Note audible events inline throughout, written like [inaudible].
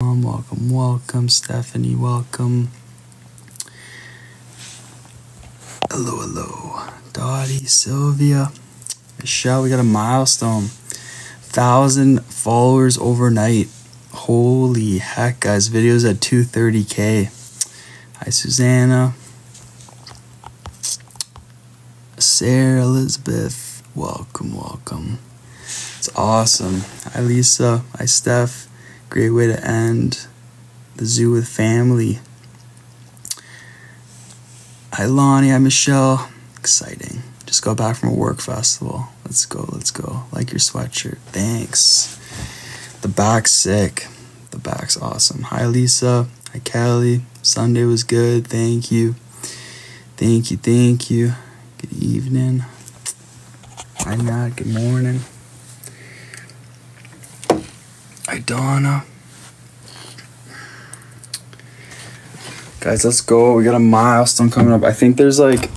welcome, welcome, Stephanie, welcome. Hello, hello, Dottie, Sylvia, Michelle. We got a milestone, thousand followers overnight. Holy heck, guys! Videos at 230k. Hi, Susanna. Sarah Elizabeth, welcome, welcome. It's awesome. Hi, Lisa. Hi, Steph. Great way to end the zoo with family. Hi, Lonnie. Hi, Michelle. Exciting. Just got back from a work festival. Let's go. Let's go. Like your sweatshirt. Thanks. The back's sick. The back's awesome. Hi, Lisa. Hi, Kelly. Sunday was good. Thank you. Thank you. Thank you. Good evening. Hi, Matt. Good morning. Hi, Donna. Guys, let's go. We got a milestone coming up. I think there's like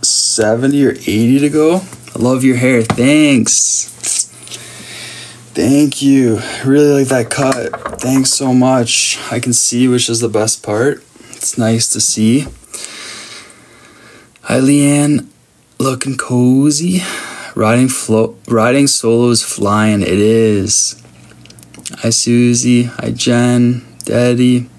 70 or 80 to go. I love your hair. Thanks. Thank you. Really like that cut. Thanks so much. I can see, which is the best part. It's nice to see. Hi, Leanne. Looking cozy. Riding flow. Riding solo is flying. It is. Hi, Susie. Hi, Jen. Daddy.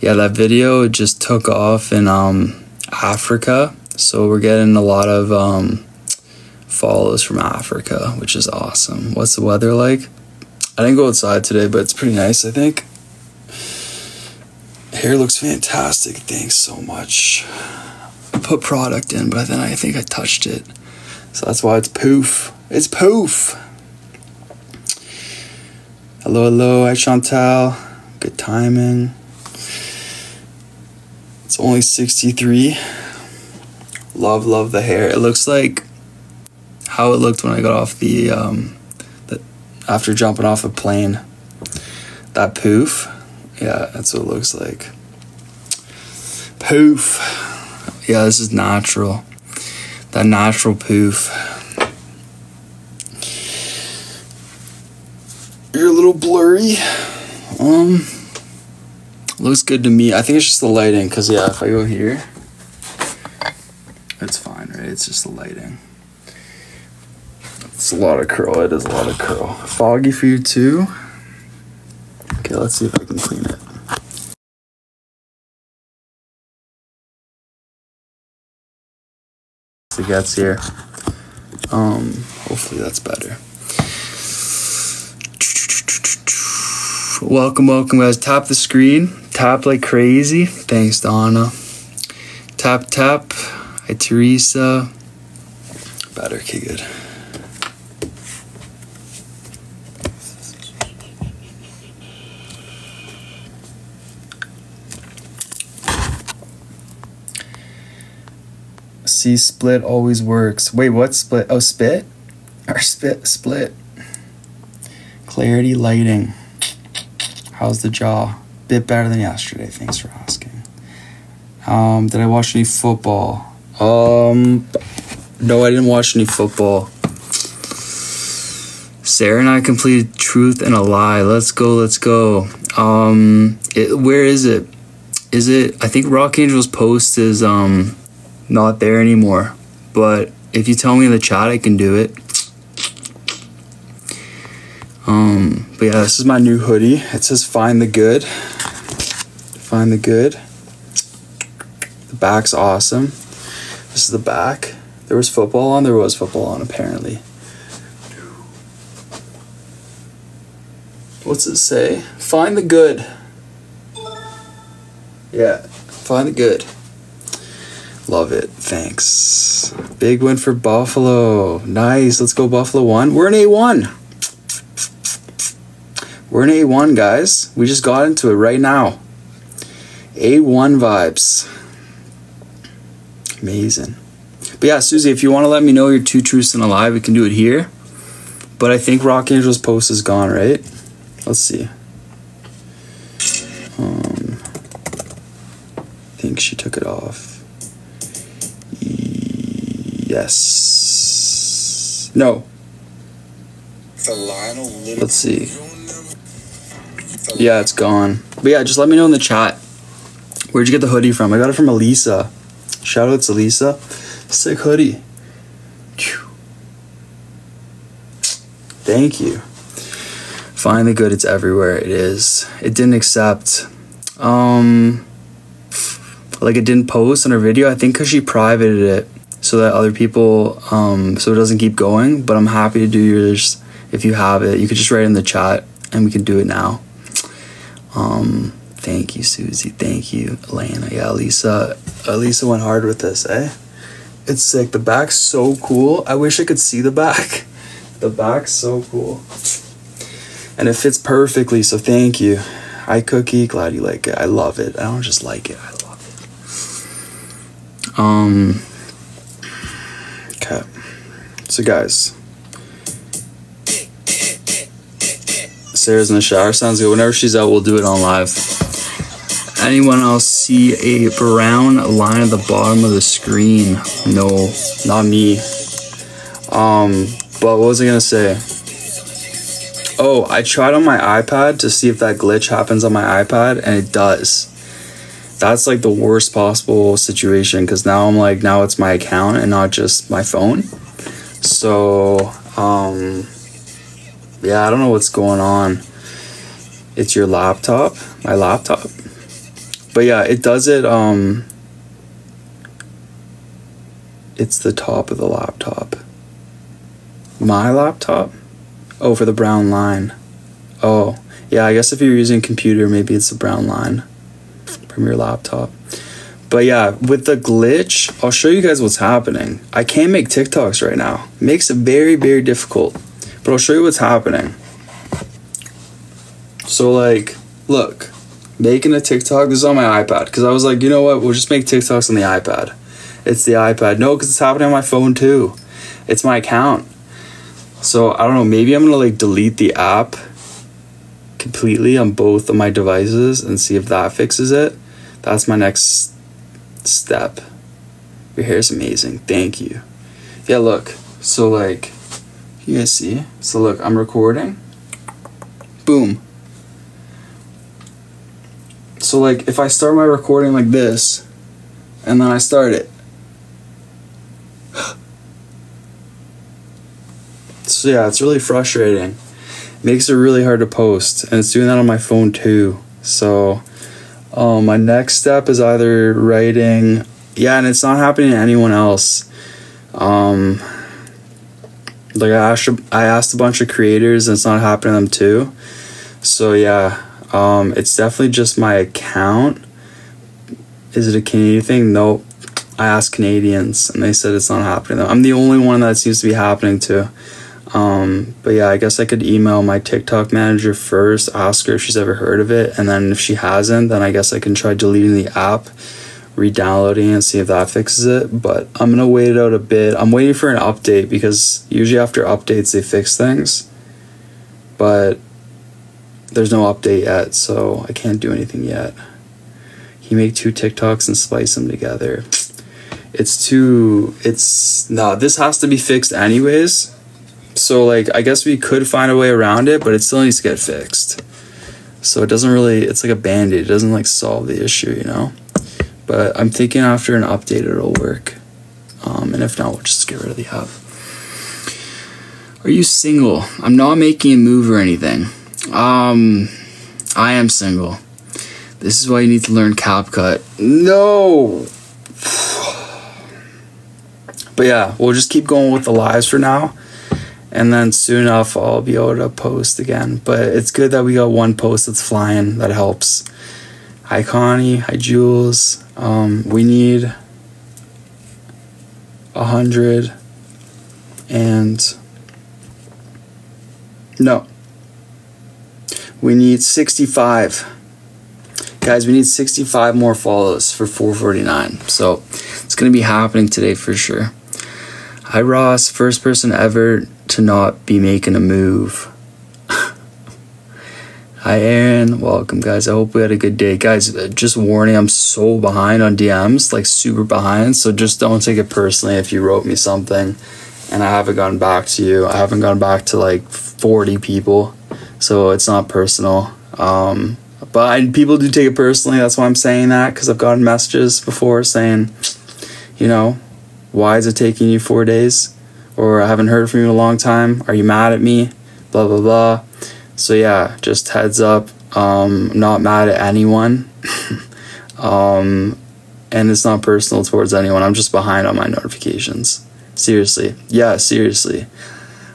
Yeah, that video just took off in um, Africa. So we're getting a lot of um, follows from Africa, which is awesome. What's the weather like? I didn't go outside today, but it's pretty nice, I think. Hair looks fantastic. Thanks so much. I put product in, but then I think I touched it. So that's why it's poof. It's poof. Hello, hello. Hi, Chantal. Good timing. It's only 63. Love, love the hair. It looks like how it looked when I got off the, um, the after jumping off a plane. That poof. Yeah, that's what it looks like. Poof. Yeah, this is natural. That natural poof. You're a little blurry. Um, looks good to me. I think it's just the lighting, because, yeah, if I go here, it's fine, right? It's just the lighting. It's a lot of curl. It is a lot of curl. Foggy for you, too? Okay, let's see if I can clean it. It gets here. Um, hopefully that's better. Welcome, welcome, guys. Tap the screen. Tap like crazy. Thanks, Donna. Tap, tap. Hi, Teresa. Better. Okay, good. See, split always works. Wait, what split? Oh, spit? Or spit, split. Clarity lighting. How's the jaw? Bit better than yesterday. Thanks for asking. Um, did I watch any football? Um, no, I didn't watch any football. Sarah and I completed Truth and a Lie. Let's go, let's go. Um, it, where is it? Is it? I think Rock Angel's post is um not there anymore. But if you tell me in the chat, I can do it. Um, but yeah, this is my new hoodie. It says "Find the Good." Find the good. The back's awesome. This is the back. There was football on. There was football on apparently. What's it say? Find the good. Yeah, find the good. Love it. Thanks. Big win for Buffalo. Nice. Let's go Buffalo 1. We're in A1. We're in A1, guys. We just got into it right now. A1 vibes. Amazing. But yeah, Susie, if you want to let me know your two truths and a lie, we can do it here. But I think Rock Angel's post is gone, right? Let's see. Um, I think she took it off. Yes. No. Let's see. Yeah, it's gone. But yeah, just let me know in the chat. Where'd you get the hoodie from? I got it from Elisa. Shout out to Elisa. Sick hoodie. Thank you. Finally good, it's everywhere. It is. It didn't accept. Um like it didn't post on her video. I think because she privated it so that other people um so it doesn't keep going. But I'm happy to do yours if you have it. You could just write in the chat and we can do it now. Um thank you, Susie. Thank you, Elena. Yeah, Lisa. Lisa went hard with this, eh? It's sick. The back's so cool. I wish I could see the back. [laughs] The back's so cool. And it fits perfectly, so thank you. Hi, Cookie. Glad you like it. I love it. I don't just like it, I love it. Um, okay. So, guys. Sarah's in the shower. Sounds good. Whenever she's out, we'll do it on live. Anyone else see a brown line at the bottom of the screen? No, not me. Um, but what was I gonna say? Oh, I tried on my iPad to see if that glitch happens on my iPad, and it does. That's like the worst possible situation because now I'm like, now it's my account and not just my phone. So, um, yeah, I don't know what's going on. It's your laptop, my laptop. But yeah, it does it, um, it's the top of the laptop. My laptop? Oh, for the brown line. Oh, yeah, I guess if you're using computer, maybe it's the brown line from your laptop. But yeah, with the glitch, I'll show you guys what's happening. I can't make TikToks right now. It makes it very, very difficult. But I'll show you what's happening. So like, look, making a TikTok, this is on my iPad. Because I was like, you know what, we'll just make TikToks on the iPad. It's the iPad. No, because it's happening on my phone too. It's my account. So I don't know, maybe I'm gonna like delete the app completely on both of my devices and see if that fixes it. That's my next step. Your hair is amazing. Thank you. Yeah, look. So like you guys see? So look, I'm recording. Boom. So like if I start my recording like this and then I start it [gasps] So yeah, it's really frustrating. makes it really hard to post, and it's doing that on my phone too. So um, my next step is either writing. Yeah, and it's not happening to anyone else. Um, like I asked, I asked a bunch of creators, and it's not happening to them too. So yeah, um, it's definitely just my account. Is it a Canadian thing? Nope. I asked Canadians, and they said it's not happening. To them. I'm the only one that seems to be happening to. Um, but yeah, I guess I could email my TikTok manager first, ask her if she's ever heard of it, and then if she hasn't, then I guess I can try deleting the app, re-downloading and see if that fixes it. But I'm gonna wait it out a bit. I'm waiting for an update because usually after updates they fix things, but there's no update yet, so I can't do anything yet. He make two TikToks and splice them together. It's too. It's no. This has to be fixed anyways so like I guess we could find a way around it, but it still needs to get fixed. So it doesn't really it's like a band-aid. It doesn't like solve the issue, you know? But I'm thinking after an update it'll work. Um, and if not, we'll just get rid of the app. Are you single? I'm not making a move or anything. Um I am single. This is why you need to learn CapCut. No. But yeah, we'll just keep going with the lives for now and then soon enough I'll be able to post again. But it's good that we got one post that's flying. That helps. Hi Connie. Hi Jules. Um, we need a hundred and no. We need sixty-five. Guys, we need 65 more follows for 449. So it's going to be happening today for sure. Hi, Ross. First person ever to not be making a move. Hi, Aaron. Welcome, guys. I hope we had a good day. Guys, uh, just warning, I'm so behind on DMs, like super behind. So just don't take it personally if you wrote me something and I haven't gotten back to you. I haven't gone back to like 40 people. So it's not personal. Um, but I, people do take it personally. That's why I'm saying that because I've gotten messages before saying, you know, why is it taking you four days? Or I haven't heard from you in a long time. Are you mad at me? Blah, blah, blah. So, yeah, just heads up. Um, not mad at anyone. [laughs] um, and it's not personal towards anyone. I'm just behind on my notifications. Seriously. Yeah, seriously.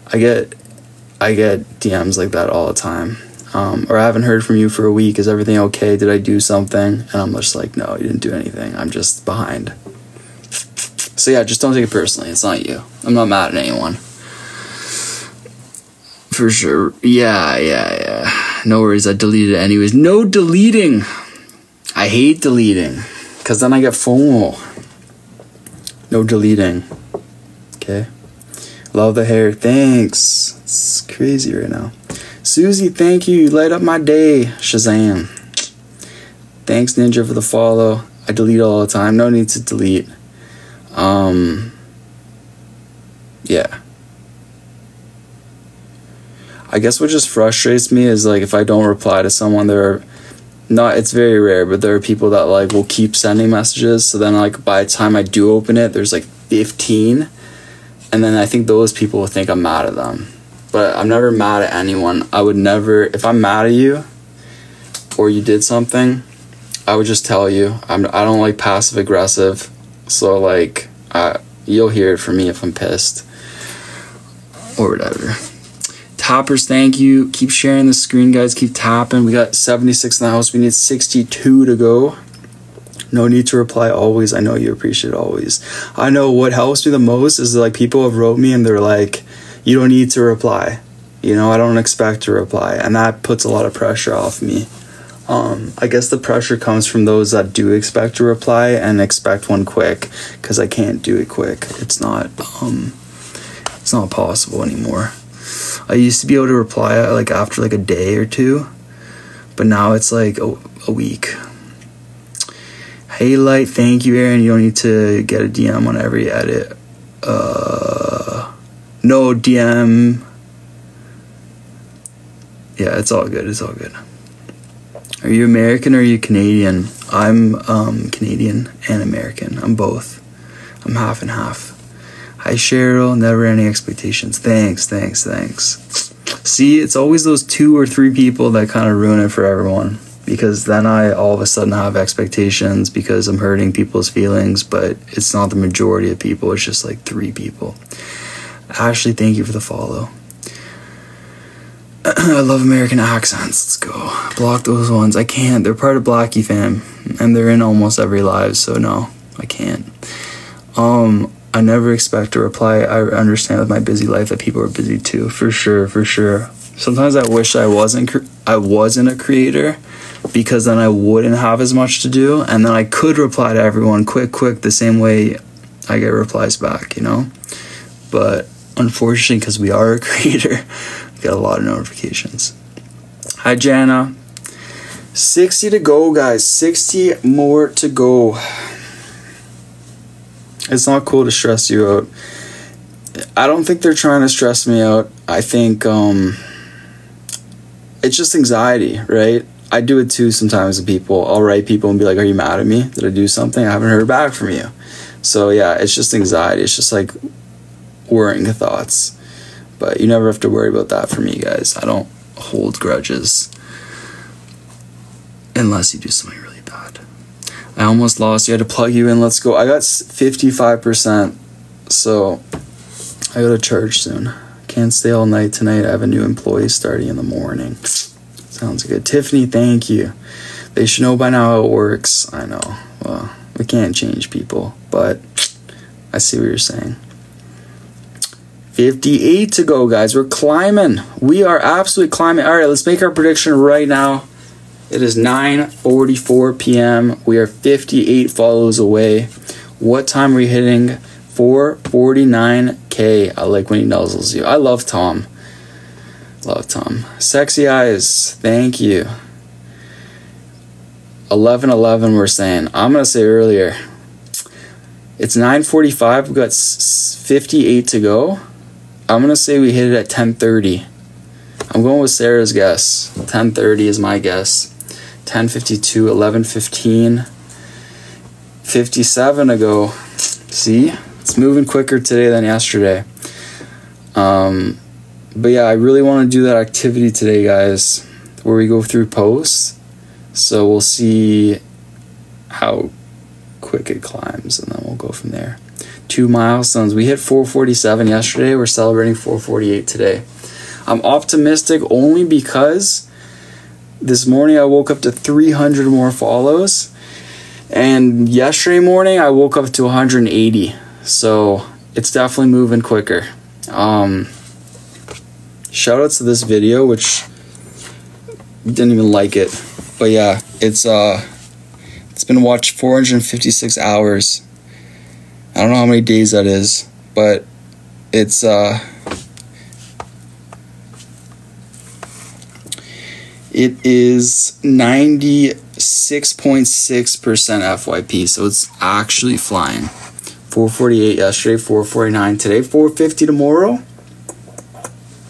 I get I get DMs like that all the time. Um, or I haven't heard from you for a week. Is everything okay? Did I do something? And I'm just like, no, you didn't do anything. I'm just behind. So yeah, just don't take it personally. It's not you. I'm not mad at anyone. For sure. Yeah, yeah, yeah. No worries. I deleted it anyways. No deleting. I hate deleting because then I get FOMO. No deleting. Okay. Love the hair. Thanks. It's crazy right now. Susie, thank you. You light up my day. Shazam. Thanks, Ninja, for the follow. I delete all the time. No need to delete. Um, yeah. I guess what just frustrates me is like if I don't reply to someone, there are not it's very rare, but there are people that like will keep sending messages. So then like by the time I do open it, there's like 15 and then I think those people will think I'm mad at them. But I'm never mad at anyone. I would never if I'm mad at you or you did something, I would just tell you. I'm I don't like passive aggressive. So like I you'll hear it from me if I'm pissed or whatever. Tappers, thank you. Keep sharing the screen, guys. Keep tapping. We got 76 in the house. We need 62 to go. No need to reply always. I know you appreciate always. I know what helps me the most is like people have wrote me and they're like, you don't need to reply. You know, I don't expect to reply. And that puts a lot of pressure off me. Um, I guess the pressure comes from those that do expect to reply and expect one quick because I can't do it quick. It's not um, it's not possible anymore. I used to be able to reply like after like a day or two, but now it's like a, a week. Hey light, thank you, Aaron. You don't need to get a DM on every edit. Uh, no DM. Yeah, it's all good. It's all good. Are you American or are you Canadian? I'm um, Canadian and American. I'm both. I'm half and half. Hi Cheryl, never any expectations. Thanks, thanks, thanks. See, it's always those two or three people that kind of ruin it for everyone because then I all of a sudden have expectations because I'm hurting people's feelings, but it's not the majority of people, it's just like three people. Ashley, thank you for the follow. [clears throat] I love American accents. Let's go. Block those ones. I can't. They're part of Blackie fam, and they're in almost every live. So no, I can't. Um, I never expect a reply. I understand with my busy life that people are busy too. For sure, for sure. Sometimes I wish I wasn't. I wasn't a creator, because then I wouldn't have as much to do, and then I could reply to everyone quick, quick, the same way I get replies back. You know, but unfortunately, because we are a [laughs] creator Got a lot of notifications. Hi, Jana. 60 to go, guys. 60 more to go. It's not cool to stress you out. I don't think they're trying to stress me out. I think um, it's just anxiety, right? I do it too sometimes to people. I'll write people and be like, Are you mad at me? Did I do something? I haven't heard back from you. So, yeah, it's just anxiety. It's just like worrying thoughts. But you never have to worry about that for me, guys. I don't hold grudges unless you do something. I almost lost. You had to plug you in. Let's go. I got 55%. So I go to church soon. Can't stay all night tonight. I have a new employee starting in the morning. Sounds good. Tiffany, thank you. They should know by now how it works. I know. Well, we can't change people, but I see what you're saying. 58 to go, guys. We're climbing. We are absolutely climbing. All right, let's make our prediction right now. It is 9:44 p.m. We are 58 follows away. What time are we hitting? 449k. I like when he nuzzles you. I love Tom. Love Tom. Sexy eyes. Thank you. 11 11 we're saying. I'm going to say earlier. It's 9:45. We've got 58 to go. I'm gonna say we hit it at 10:30. I'm going with Sarah's guess. 10:30 is my guess. 10:52, 11:15, 57 ago. See, it's moving quicker today than yesterday. Um, but yeah, I really want to do that activity today, guys, where we go through posts. So we'll see how quick it climbs, and then we'll go from there. Two milestones. We hit 447 yesterday. We're celebrating 448 today. I'm optimistic only because this morning I woke up to 300 more follows. And yesterday morning I woke up to 180. So it's definitely moving quicker. Um, shout out to this video, which didn't even like it. But yeah, it's uh it's been watched 456 hours. I don't know how many days that is, but it's uh It is 96.6% FYP, so it's actually flying. 448 yesterday, 449 today, 450 tomorrow?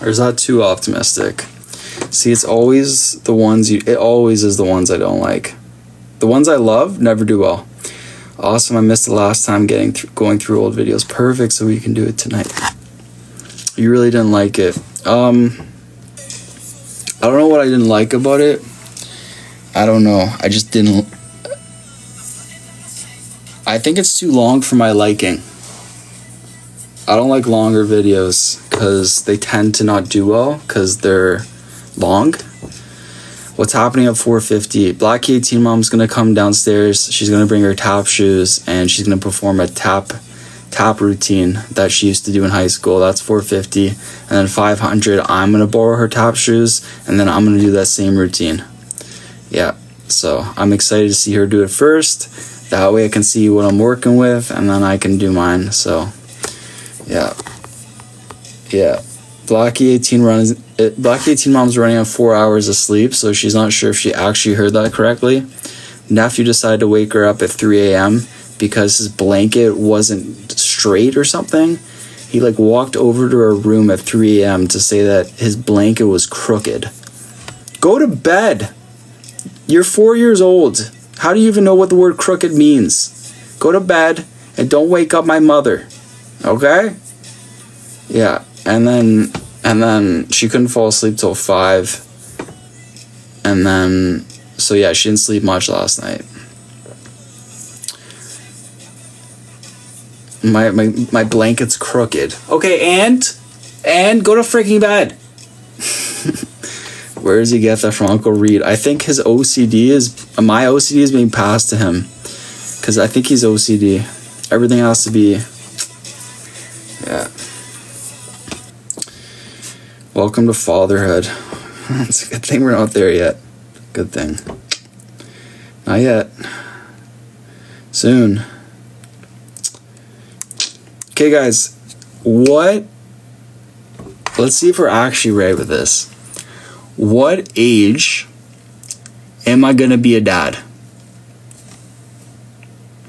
Or is that too optimistic? See, it's always the ones you, it always is the ones I don't like. The ones I love never do well. Awesome, I missed the last time getting through, going through old videos. Perfect, so we can do it tonight. You really didn't like it. Um, I don't know what I didn't like about it. I don't know. I just didn't. I think it's too long for my liking. I don't like longer videos because they tend to not do well because they're long. What's happening at 450? Black 18 mom's gonna come downstairs. She's gonna bring her tap shoes and she's gonna perform a tap tap routine that she used to do in high school. That's 450. And then 500, I'm going to borrow her tap shoes and then I'm going to do that same routine. Yeah. So I'm excited to see her do it first. That way I can see what I'm working with and then I can do mine. So yeah. Yeah. Blocky 18 runs uh, Blocky 18 mom's running on 4 hours of sleep, so she's not sure if she actually heard that correctly. Nephew decided to wake her up at 3 a.m because his blanket wasn't straight or something. He like walked over to her room at 3 a.m. to say that his blanket was crooked. Go to bed. You're four years old. How do you even know what the word crooked means? Go to bed and don't wake up my mother. Okay? Yeah. And then and then she couldn't fall asleep till five. And then so yeah, she didn't sleep much last night. My, my, my blanket's crooked. Okay, and? And go to freaking bed. [laughs] Where does he get that from Uncle Reid? I think his OCD is, my OCD is being passed to him. Because I think he's OCD. Everything has to be, yeah. Welcome to fatherhood. [laughs] it's a good thing we're not there yet. Good thing. Not yet. Soon. Okay, guys, what? Let's see if we're actually right with this. What age am I gonna be a dad?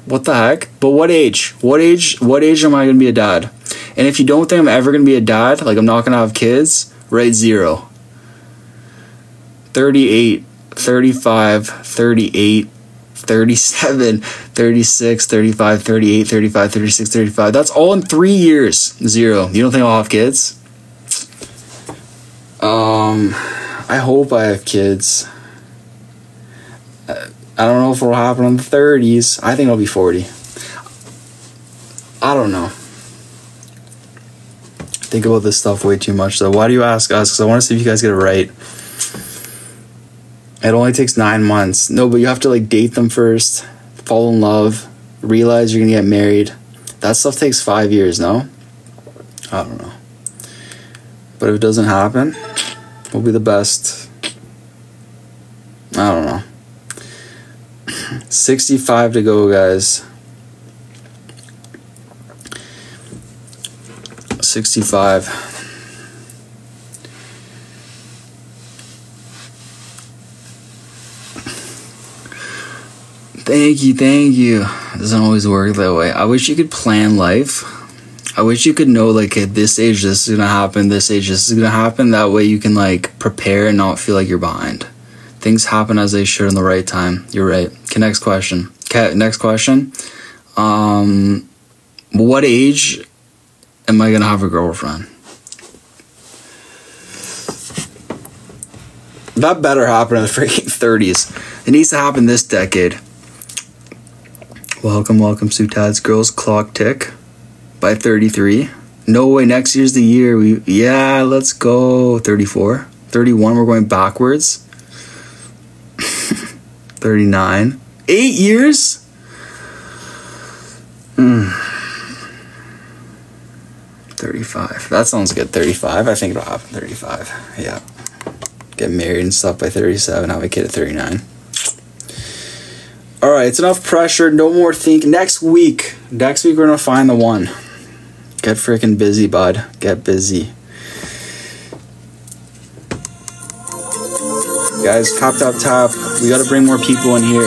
What the heck? But what age? What age? What age am I gonna be a dad? And if you don't think I'm ever gonna be a dad, like I'm not gonna have kids, write zero. 38, 35, 38, 37, 36, 35, 38, 35, 36, 35. That's all in three years. Zero. You don't think I'll have kids? Um, I hope I have kids. I don't know if it'll happen in the 30s. I think I'll be 40. I don't know. Think about this stuff way too much though. Why do you ask us? Because I want to see if you guys get it right. It only takes nine months. No, but you have to like date them first, fall in love, realize you're gonna get married. That stuff takes five years, no? I don't know. But if it doesn't happen, we'll be the best. I don't know. 65 to go, guys. 65. Thank you, thank you. It Doesn't always work that way. I wish you could plan life I wish you could know like at this age this is gonna happen, this age this is gonna happen. That way you can like prepare and not feel like you're behind. Things happen as they should in the right time. You're right. Okay, next question. Okay, next question. Um, what age am I gonna have a girlfriend? That better happen in the freaking [laughs] 30s. It needs to happen this decade. Welcome, welcome, Sutad's Girls Clock Tick by 33. No way, next year's the year. We Yeah, let's go. 34. 31, we're going backwards. [laughs] 39. Eight years? Mm. 35. That sounds good. 35. I think it'll happen. 35. Yeah. Get married and stuff by 37. Have a kid at 39. All right, it's enough pressure. No more think. Next week, next week we're gonna find the one. Get freaking busy, bud. Get busy. Guys, top, top, top. We gotta bring more people in here.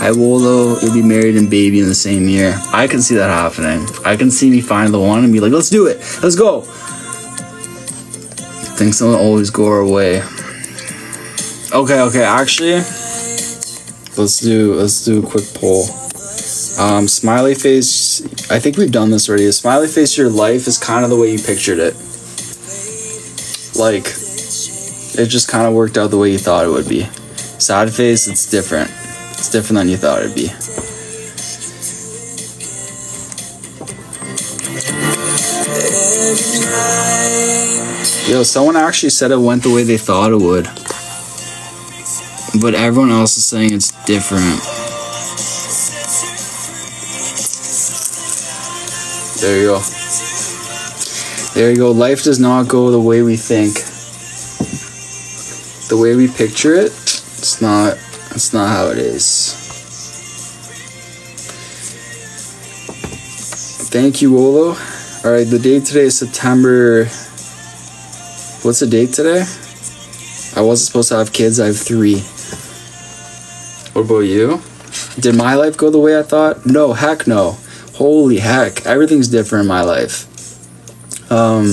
Hi Wolo, you'll be married and baby in the same year. I can see that happening. I can see me find the one and be like, let's do it. Let's go. Things don't always go our way. Okay, okay, actually, let's do let's do a quick poll. Um, smiley face. I think we've done this already. A smiley face. Your life is kind of the way you pictured it. Like, it just kind of worked out the way you thought it would be. Sad face. It's different. It's different than you thought it'd be. Yo, someone actually said it went the way they thought it would. But everyone else is saying it's different. There you go. There you go. Life does not go the way we think. The way we picture it, it's not it's not how it is. Thank you, Wolo. Alright, the date today is September What's the date today? I wasn't supposed to have kids, I have three. What about you? Did my life go the way I thought? No, heck no. Holy heck, everything's different in my life. Um,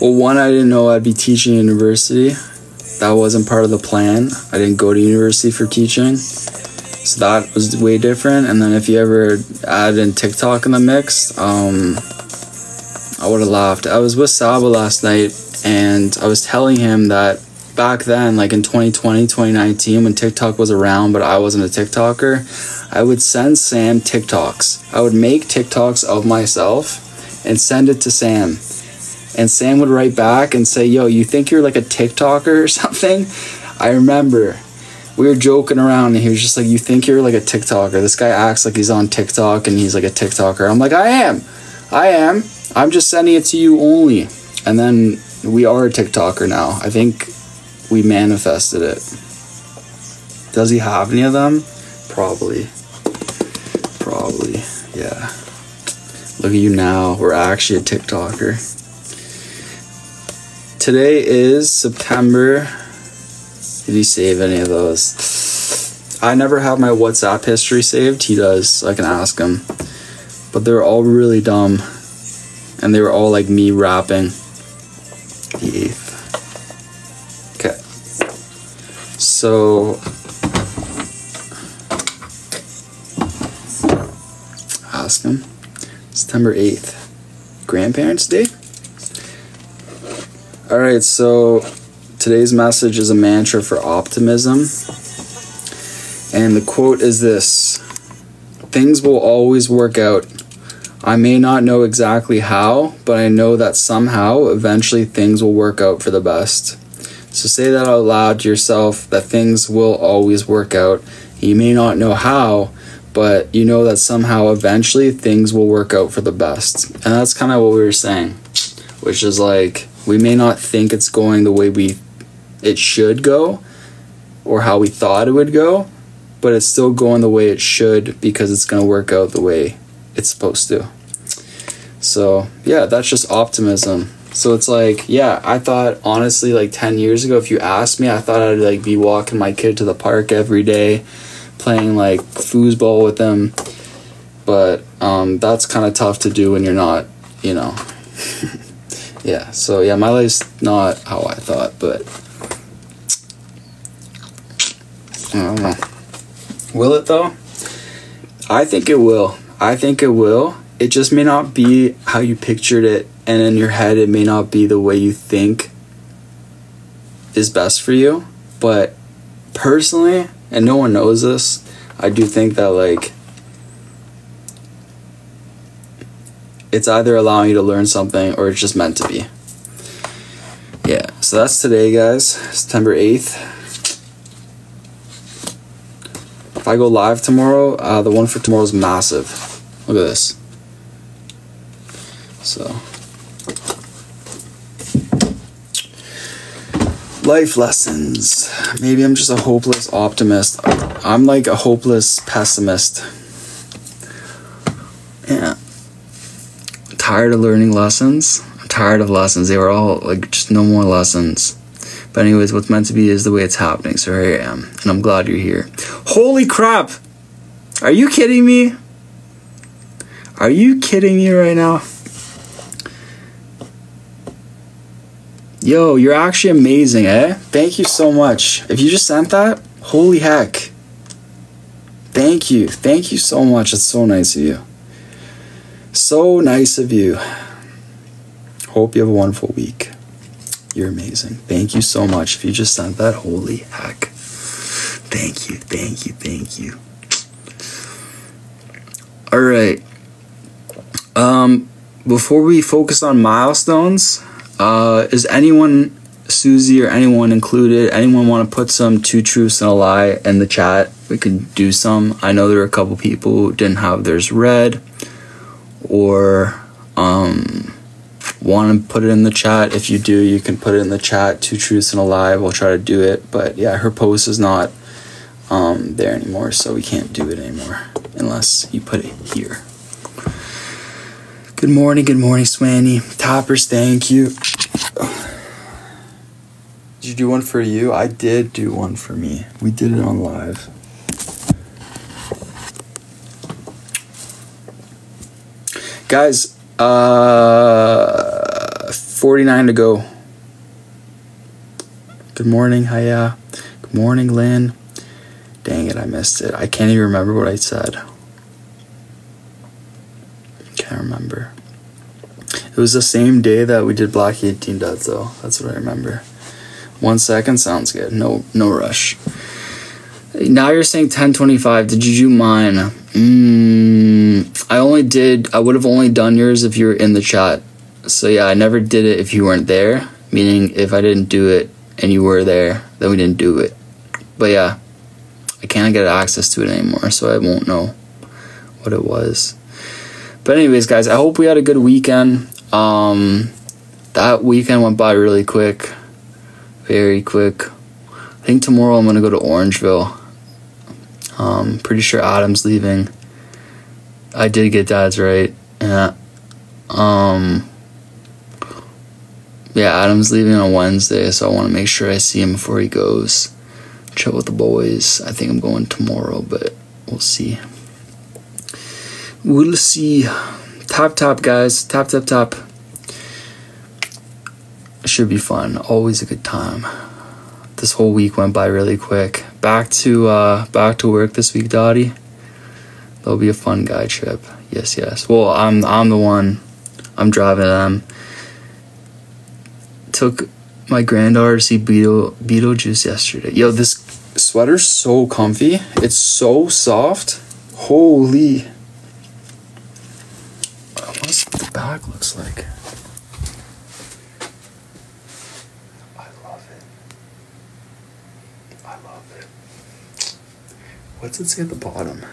well, one, I didn't know I'd be teaching university. That wasn't part of the plan. I didn't go to university for teaching. So that was way different. And then if you ever add in TikTok in the mix, um, I would have laughed. I was with Saba last night and I was telling him that back then, like in 2020, 2019, when TikTok was around, but I wasn't a TikToker, I would send Sam TikToks. I would make TikToks of myself and send it to Sam. And Sam would write back and say, Yo, you think you're like a TikToker or [laughs] something? I remember we were joking around and he was just like, You think you're like a TikToker? This guy acts like he's on TikTok and he's like a TikToker. I'm like, I am. I am. I'm just sending it to you only. And then we are a TikToker now. I think we manifested it. Does he have any of them? Probably. Probably. Yeah. Look at you now. We're actually a TikToker. Today is September. Did he save any of those? I never have my WhatsApp history saved. He does. I can ask him. But they're all really dumb. And they were all like me rapping. The 8th. So ask him. September 8th. Grandparents' Day? Alright, so today's message is a mantra for optimism. And the quote is this Things will always work out. I may not know exactly how, but I know that somehow, eventually, things will work out for the best. So say that out loud to yourself that things will always work out. You may not know how, but you know that somehow eventually things will work out for the best. And that's kind of what we were saying, which is like we may not think it's going the way we it should go or how we thought it would go, but it's still going the way it should because it's going to work out the way it's supposed to. So, yeah, that's just optimism. So it's like, yeah, I thought honestly like 10 years ago if you asked me, I thought I'd like be walking my kid to the park every day, playing like foosball with them but um, that's kind of tough to do when you're not, you know. [laughs] yeah, so yeah, my life's not how I thought, but I don't know. Will it though? I think it will. I think it will. It just may not be how you pictured it, and in your head, it may not be the way you think is best for you. But personally, and no one knows this, I do think that, like, it's either allowing you to learn something or it's just meant to be. Yeah, so that's today, guys, September 8th. If I go live tomorrow, uh, the one for tomorrow is massive. Look at this. So, life lessons. Maybe I'm just a hopeless optimist. I'm like a hopeless pessimist. Yeah. tired of learning lessons. I'm tired of lessons. They were all like just no more lessons. But anyways, what's meant to be is the way it's happening. So here I am, and I'm glad you're here. Holy crap! Are you kidding me? Are you kidding me right now? Yo, you're actually amazing, eh? Thank you so much. If you just sent that, holy heck. Thank you. Thank you so much. It's so nice of you. So nice of you. Hope you have a wonderful week. You're amazing. Thank you so much. If you just sent that, holy heck. Thank you, thank you, thank you. All right. Um, before we focus on milestones, uh, is anyone, Susie or anyone included, anyone want to put some two truths and a lie in the chat? We could do some. I know there are a couple people who didn't have theirs read or um, want to put it in the chat. If you do, you can put it in the chat. Two truths and a lie. We'll try to do it. But yeah, her post is not um, there anymore, so we can't do it anymore unless you put it here. Good morning, good morning, Swanny. Toppers, thank you. Did you do one for you? I did do one for me. We did it on live. Guys, uh 49 to go. Good morning, hiya. Good morning, Lynn. Dang it, I missed it. I can't even remember what I said. Can't remember. It was the same day that we did Black 18 Dead, though. That's what I remember. One second sounds good. No, no rush. Now you're saying 1025. Did you do mine? Mm, I only did. I would have only done yours if you were in the chat. So yeah, I never did it if you weren't there. Meaning, if I didn't do it and you were there, then we didn't do it. But yeah, I can't get access to it anymore, so I won't know what it was. But anyways, guys, I hope we had a good weekend. Um, that weekend went by really quick, very quick. I think tomorrow I'm gonna go to Orangeville. Um, pretty sure Adam's leaving. I did get dad's right. Yeah. Um. Yeah, Adam's leaving on Wednesday, so I want to make sure I see him before he goes. Chill with the boys. I think I'm going tomorrow, but we'll see. We'll see. Top, top, guys. Top, top, top. Should be fun. Always a good time. This whole week went by really quick. Back to uh back to work this week, Dottie. That'll be a fun guy trip. Yes, yes. Well, I'm I'm the one. I'm driving them. Took my granddaughter to see Beetle Beetlejuice yesterday. Yo, this sweater's so comfy. It's so soft. Holy. What's the back looks like? I love it. I love it. What's it say at the bottom?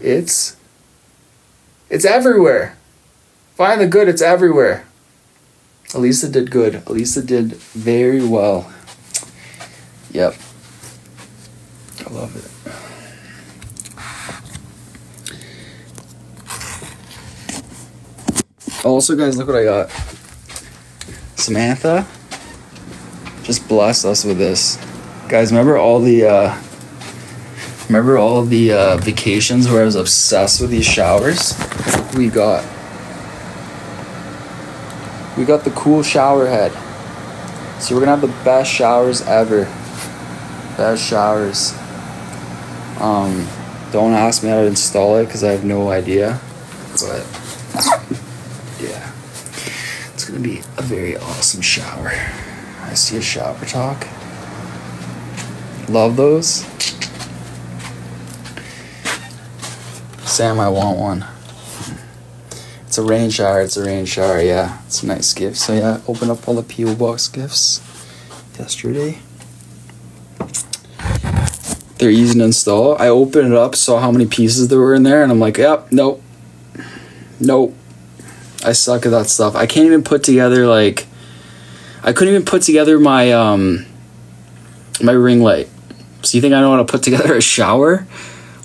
It's it's everywhere. Find the good, it's everywhere. Elisa did good. Elisa did very well. Yep. I love it. Also, guys, look what I got. Samantha just blessed us with this. Guys, remember all the uh Remember all the uh, vacations where I was obsessed with these showers? We got. We got the cool shower head. So we're gonna have the best showers ever. Best showers. Um, don't ask me how to install it because I have no idea. But it's gonna be a very awesome shower. I see a shower talk. Love those. Sam, I want one. It's a rain shower. It's a rain shower. Yeah, it's a nice gift. So yeah, open up all the PO box gifts yesterday. They're easy to install. I opened it up, saw how many pieces there were in there, and I'm like, yep, nope, nope. I suck at that stuff. I can't even put together like. I couldn't even put together my um. My ring light. So you think I don't want to put together a shower?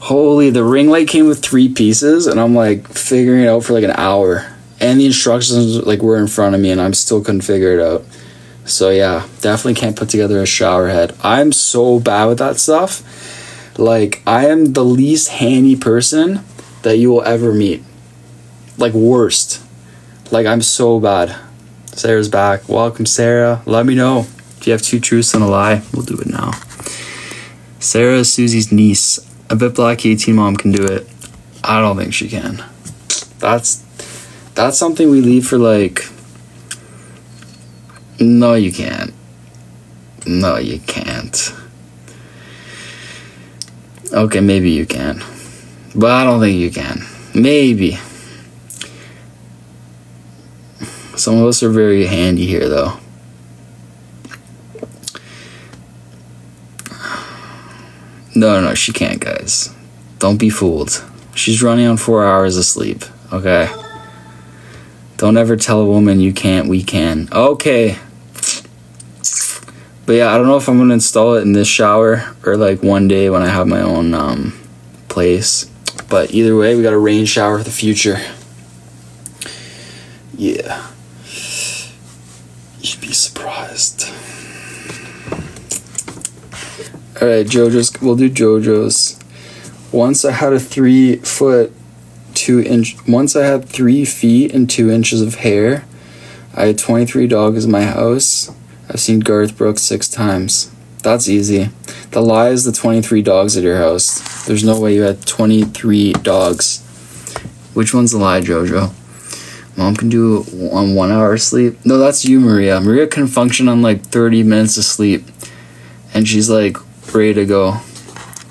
Holy, the ring light came with three pieces, and I'm like figuring it out for like an hour. And the instructions like were in front of me, and I'm still couldn't figure it out. So yeah, definitely can't put together a shower head. I'm so bad with that stuff. Like I am the least handy person that you will ever meet. Like worst. Like I'm so bad. Sarah's back. Welcome, Sarah. Let me know if you have two truths and a lie. We'll do it now. Sarah is Susie's niece. I bet Black 18 mom can do it. I don't think she can. That's that's something we leave for like No, you can't. No, you can't. Okay, maybe you can. But I don't think you can. Maybe. Some of us are very handy here though. No, no, she can't, guys. Don't be fooled. She's running on four hours of sleep, okay? Don't ever tell a woman you can't, we can. Okay. But yeah, I don't know if I'm gonna install it in this shower or like one day when I have my own um, place. But either way, we got a rain shower for the future. Yeah. All right, JoJo's. We'll do JoJo's. Once I had a three foot, two inch. Once I had three feet and two inches of hair. I had twenty three dogs in my house. I've seen Garth Brooks six times. That's easy. The lie is the twenty three dogs at your house. There's no way you had twenty three dogs. Which one's the lie, JoJo? Mom can do on one hour sleep. No, that's you, Maria. Maria can function on like thirty minutes of sleep, and she's like ready to go.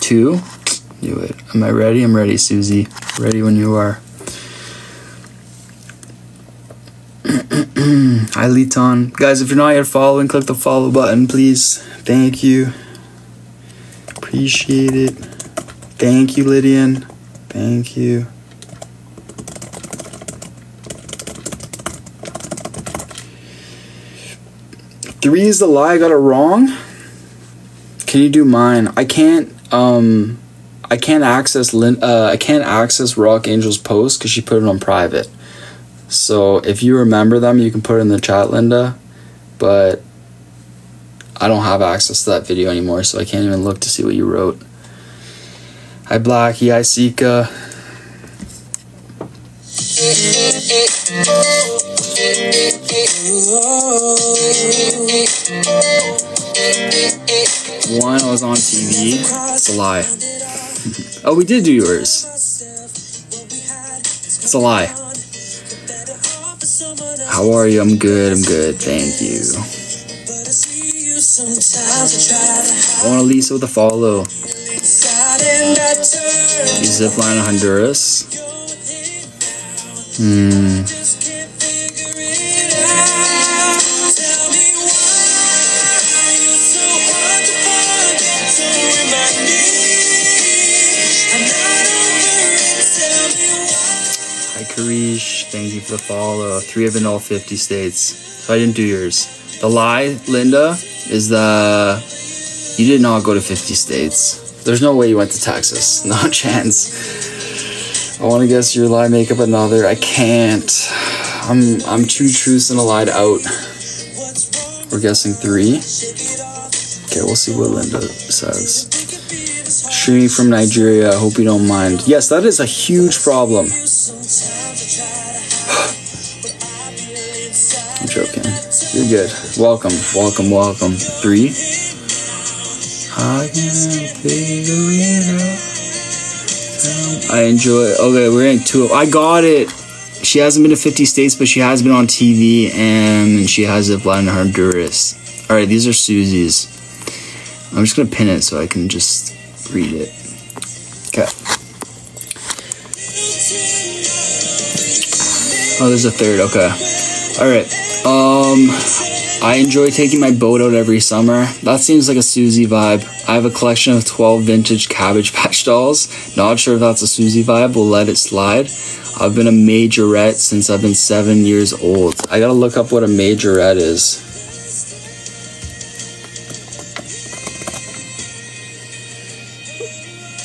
Two? Do it. Am I ready? I'm ready, Susie. Ready when you are. [clears throat] Hi, Liton. Guys, if you're not yet following, click the follow button, please. Thank you. Appreciate it. Thank you, Lydian. Thank you. Three is the lie. I got it wrong. Can you do mine? I can't. Um, I can't access Lin. Uh, I can't access Rock Angel's post because she put it on private. So if you remember them, you can put it in the chat, Linda. But I don't have access to that video anymore, so I can't even look to see what you wrote. Hi Blackie. Hi Sika. One was on TV. It's a lie. oh, we did do yours. It's a lie. How are you? I'm good. I'm good. Thank you. I want Lisa with a follow. You zipline in Honduras. Hmm. Thank you for the follow. Three of in all 50 states. So I didn't do yours. The lie, Linda, is the you did not go to 50 states. There's no way you went to Texas. [laughs] No chance. I want to guess your lie make up another. I can't. I'm I'm two truths and a lie out. We're guessing three. Okay, we'll see what Linda says. Streaming from Nigeria. I hope you don't mind. Yes, that is a huge problem. [sighs] I'm joking. You're good. Welcome, welcome, welcome. Three. I enjoy. Okay, we're in two. I got it. She hasn't been to 50 states, but she has been on TV and she has applied in Honduras. All right, these are Susie's. I'm just gonna pin it so I can just read it. Okay. Oh, there's a third. Okay. All right. Um, I enjoy taking my boat out every summer. That seems like a Susie vibe. I have a collection of 12 vintage Cabbage [laughs] Patch dolls. Not sure if that's a Susie vibe. We'll let it slide. I've been a majorette since I've been seven years old. I gotta look up what a majorette is.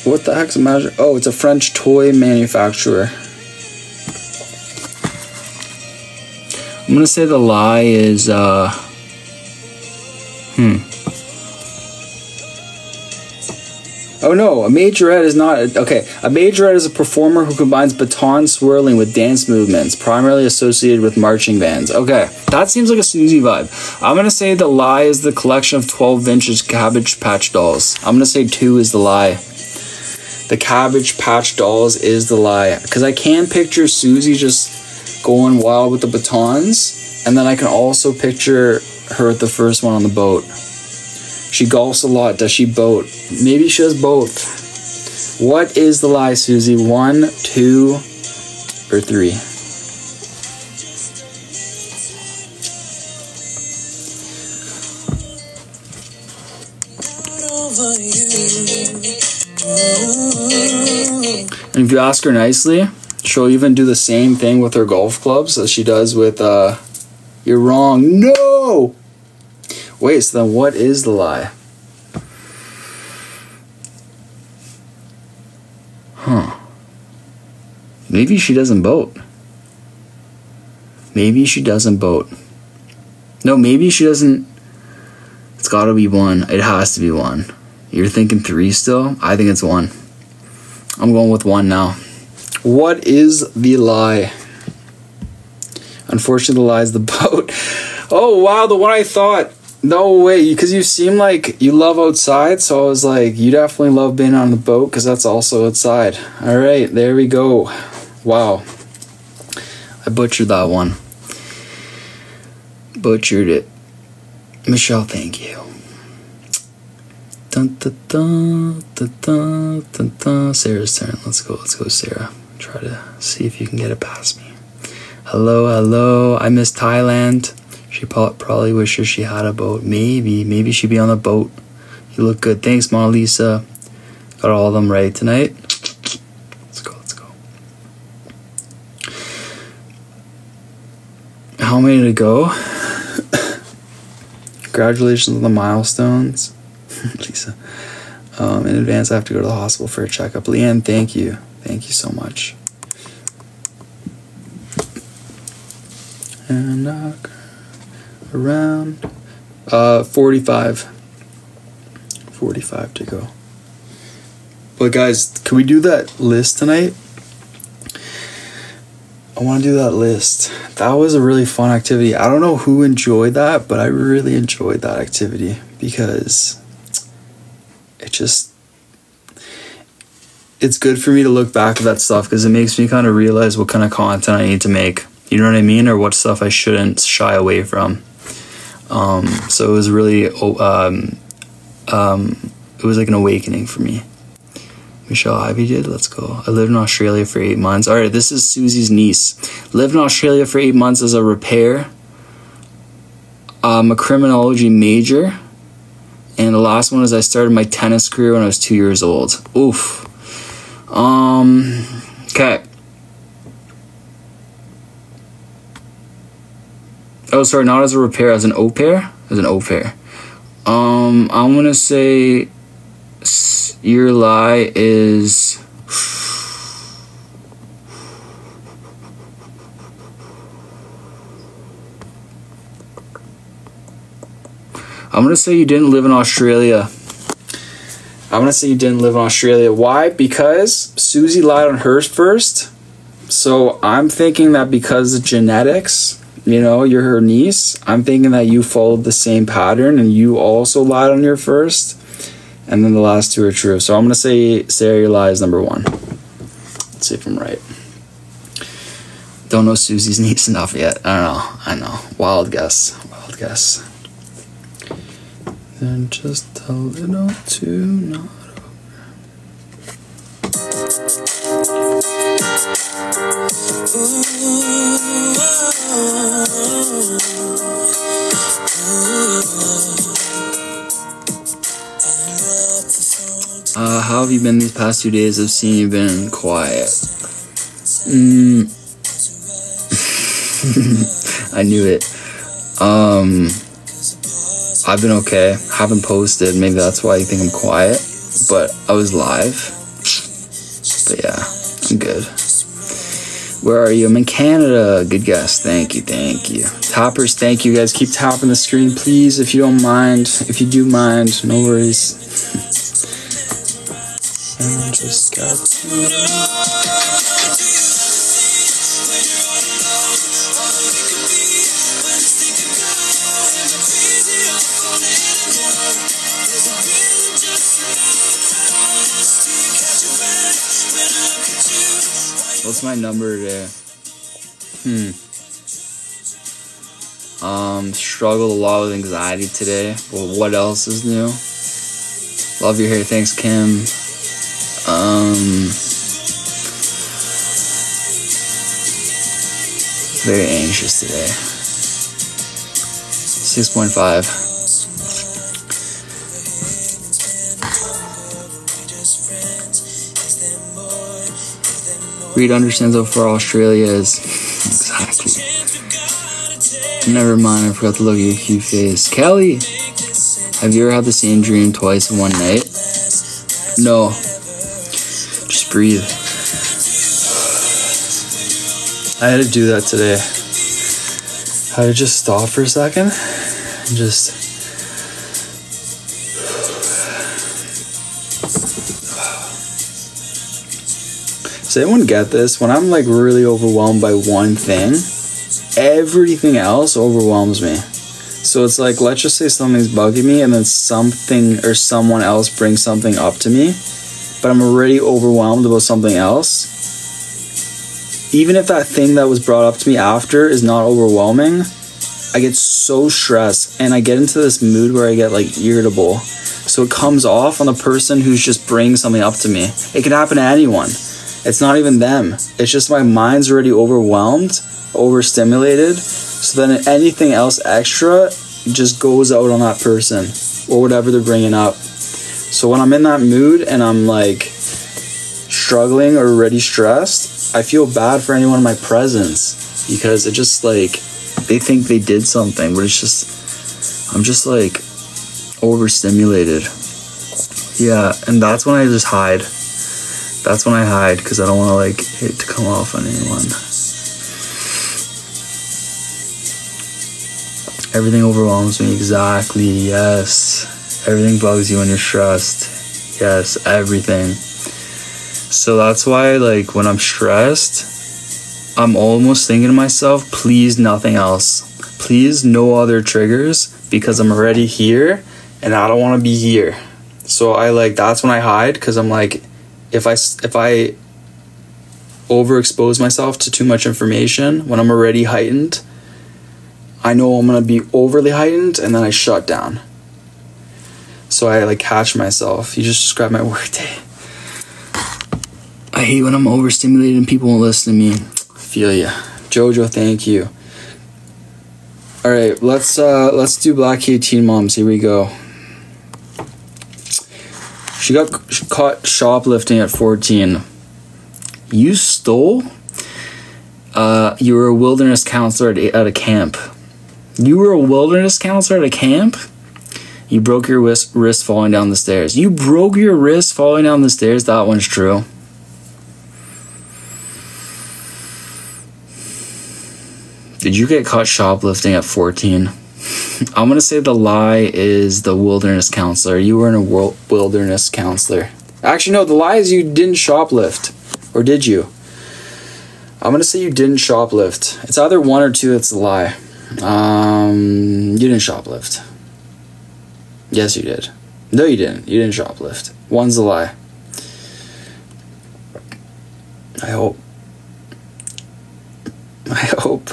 What the heck's a major? Oh, it's a French toy manufacturer. I'm gonna say the lie is, uh, hmm. Oh no, a majorette is not okay. A majorette is a performer who combines baton swirling with dance movements, primarily associated with marching bands. Okay, that seems like a Susie vibe. I'm gonna say the lie is the collection of 12 vintage Cabbage Patch dolls. I'm gonna say two is the lie. The Cabbage Patch dolls is the lie because I can picture Susie just going wild with the batons, and then I can also picture her at the first one on the boat. She golfs a lot. Does she boat? Maybe she does both. What is the lie, Susie? One, two, or three? And if you ask her nicely, she'll even do the same thing with her golf clubs as she does with, uh, you're wrong. No! Wait, so then what is the lie? Huh. Maybe she doesn't boat. Maybe she doesn't boat. No, maybe she doesn't. It's gotta be one. It has to be one. You're thinking three still? I think it's one. I'm going with one now. What is the lie? Unfortunately, the lie is the [laughs] boat. Oh, wow, the one I thought. No way, because you seem like you love outside, so I was like, you definitely love being on the boat because that's also outside. All right, there we go. Wow, I butchered that one. Butchered it. Michelle, thank you. Dun, dun, dun, dun, dun, dun, dun. Sarah's turn. Let's go. Let's go, Sarah. Try to see if you can get it past me. Hello, hello. I miss Thailand. She probably wishes she had a boat. Maybe, maybe she'd be on the boat. You look good. Thanks, Mona Lisa. Got all of them right tonight. Let's go, let's go. How many to go? [coughs] Congratulations on the milestones, [laughs] Lisa. Um, in advance, I have to go to the hospital for a checkup. Leanne, thank you. Thank you so much. And knock around uh 45 45 to go but guys can we do that list tonight i want to do that list that was a really fun activity i don't know who enjoyed that but i really enjoyed that activity because just it's good for me to look back at that stuff because it makes me kind of realize what kind of content i need to make you know what i mean or what stuff i shouldn't shy away from um, so it was really, um, um, it was like an awakening for me. Michelle Ivy did. Let's go. I lived in Australia for eight months. All right, this is Susie's niece. Lived in Australia for eight months as a repair. I'm a criminology major. And the last one is I started my tennis career when I was two years old. Oof. Um. Okay. Oh, sorry, not as a repair, as an au pair. As an au pair. Um, I'm gonna say your lie is. I'm gonna say you didn't live in Australia. I'm gonna say you didn't live in Australia. Why? Because Susie lied on hers first. So I'm thinking that because of genetics, you know, you're her niece. I'm thinking that you followed the same pattern and you also lied on your first. And then the last two are true. So I'm gonna say Sarah lies number one. Let's see if I'm right. Don't know Susie's [laughs] niece enough yet. I don't know. I know. Wild guess. Wild guess. Then just a little too not Uh, how have you been these past two days? I've seen you been quiet. Mm. [laughs] I knew it. Um, I've been okay. Haven't posted. Maybe that's why you think I'm quiet. But I was live. But yeah, I'm good. Where are you? I'm in Canada. Good guess. Thank you. Thank you. Toppers, thank you guys. Keep tapping the screen, please, if you don't mind. If you do mind, no worries. [laughs] and just got What's my number today? Hmm. Um, struggled a lot with anxiety today. Well, what else is new? Love your hair. Thanks, Kim. Um, very anxious today. 6.5. Reid understands how far Australia is. exactly. Never mind, I forgot to look at your cute face. Kelly! Have you ever had the same dream twice in one night? No. Just breathe. I had to do that today. I had to just stop for a second and just Does anyone get this? When I'm like really overwhelmed by one thing, everything else overwhelms me. So it's like, let's just say something's bugging me, and then something or someone else brings something up to me, but I'm already overwhelmed about something else. Even if that thing that was brought up to me after is not overwhelming, I get so stressed and I get into this mood where I get like irritable. So it comes off on the person who's just bringing something up to me. It can happen to anyone. It's not even them. It's just my mind's already overwhelmed, overstimulated. So then anything else extra just goes out on that person or whatever they're bringing up. So when I'm in that mood and I'm like struggling or already stressed, I feel bad for anyone in my presence because it just like they think they did something, but it's just I'm just like overstimulated. Yeah, and that's when I just hide. That's when I hide because I don't want to like it to come off on anyone. Everything overwhelms me. Exactly. Yes. Everything bugs you when you're stressed. Yes. Everything. So that's why, like, when I'm stressed, I'm almost thinking to myself, please, nothing else. Please, no other triggers because I'm already here and I don't want to be here. So I like, that's when I hide because I'm like, if I, if I overexpose myself to too much information when I'm already heightened, I know I'm gonna be overly heightened and then I shut down. So I like catch myself. You just described my [laughs] workday. I hate when I'm overstimulated and people won't listen to me. I feel ya. Jojo, thank you. Alright, let's uh let's do Black K Teen Moms. Here we go. She got caught shoplifting at 14. You stole? Uh, you were a wilderness counselor at, at a camp. You were a wilderness counselor at a camp? You broke your wrist, wrist falling down the stairs. You broke your wrist falling down the stairs? That one's true. Did you get caught shoplifting at 14? [laughs] I'm gonna say the lie is the wilderness counselor. You were in a wilderness counselor. Actually, no. The lie is you didn't shoplift, or did you? I'm gonna say you didn't shoplift. It's either one or two. It's a lie. Um, you didn't shoplift. Yes, you did. No, you didn't. You didn't shoplift. One's a lie. I hope. I hope.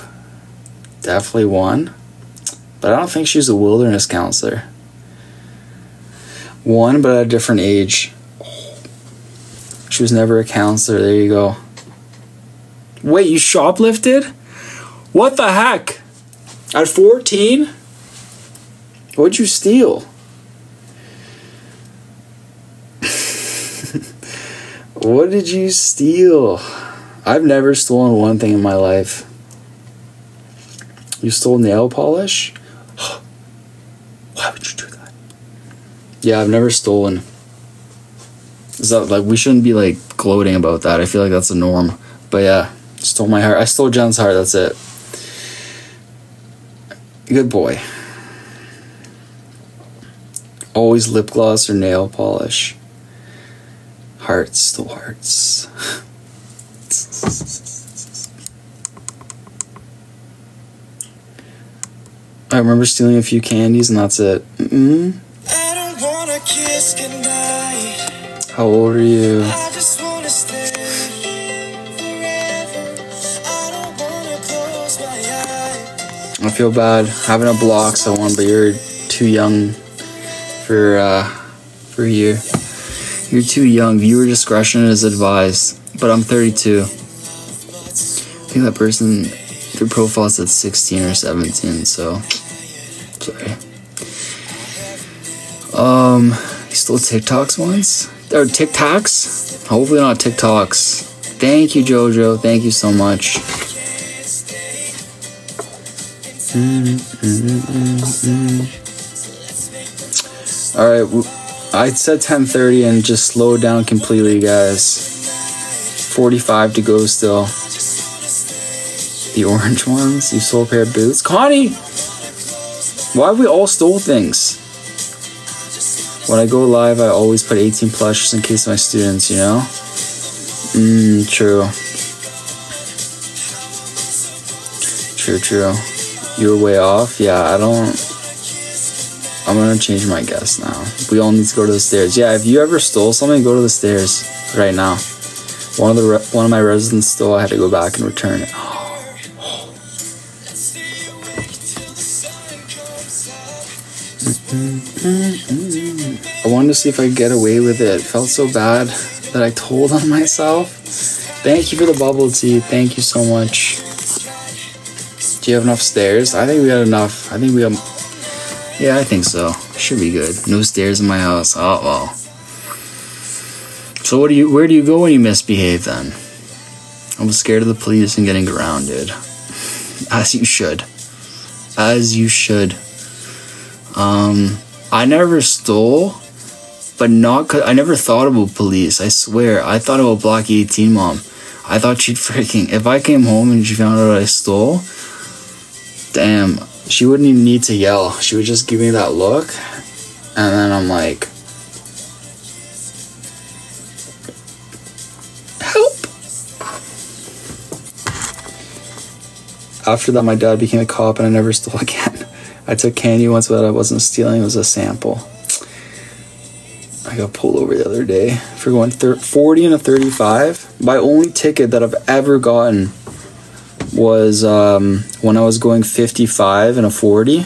Definitely one. But I don't think she's a wilderness counselor. One, but at a different age. She was never a counselor. There you go. Wait, you shoplifted? What the heck? At 14? What'd you steal? [laughs] what did you steal? I've never stolen one thing in my life. You stole nail polish? Why would you do that? Yeah, I've never stolen. Is that like we shouldn't be like gloating about that? I feel like that's a norm. But yeah, stole my heart. I stole Jen's heart. That's it. Good boy. Always lip gloss or nail polish. Hearts, still hearts. [laughs] I remember stealing a few candies and that's it. Mm-hmm. How old are you? I feel bad having to block someone, but you're too young for uh, for you. You're too young. Viewer discretion is advised. But I'm 32. I think that person, their profile said 16 or 17. So sorry. Um, you stole TikToks once? Or TikToks? Hopefully not TikToks. Thank you, Jojo. Thank you so much. All right, I said 10:30 and just slowed down completely, guys. 45 to go still. The orange ones. You a pair boots, Connie. Why we all stole things? When I go live, I always put 18 plus just in case my students, you know? Mmm, true. True, true. You're way off? Yeah, I don't. I'm gonna change my guess now. We all need to go to the stairs. Yeah, if you ever stole something, go to the stairs right now. One of the one of my residents stole. I had to go back and return it. I wanted to see if I could get away with it. it. Felt so bad that I told [laughs] on myself. Thank you for the bubble tea. Thank you so much. Do you have enough stairs? I think we had enough. I think we have. Yeah, I think so. Should be good. No stairs in my house. Oh well. So what do you? Where do you go when you misbehave then? I'm scared of the police and getting grounded. [laughs] As you should. As you should. Um, I never stole, but not cause I never thought about police. I swear, I thought about Block 18 mom. I thought she'd freaking if I came home and she found out I stole, damn, she wouldn't even need to yell. She would just give me that look, and then I'm like, help. After that, my dad became a cop, and I never [laughs] stole again. I took candy once, but I wasn't stealing. It was a sample. I got pulled over the other day for going 40 and a 35. My only ticket that I've ever gotten was um, when I was going 55 and a 40.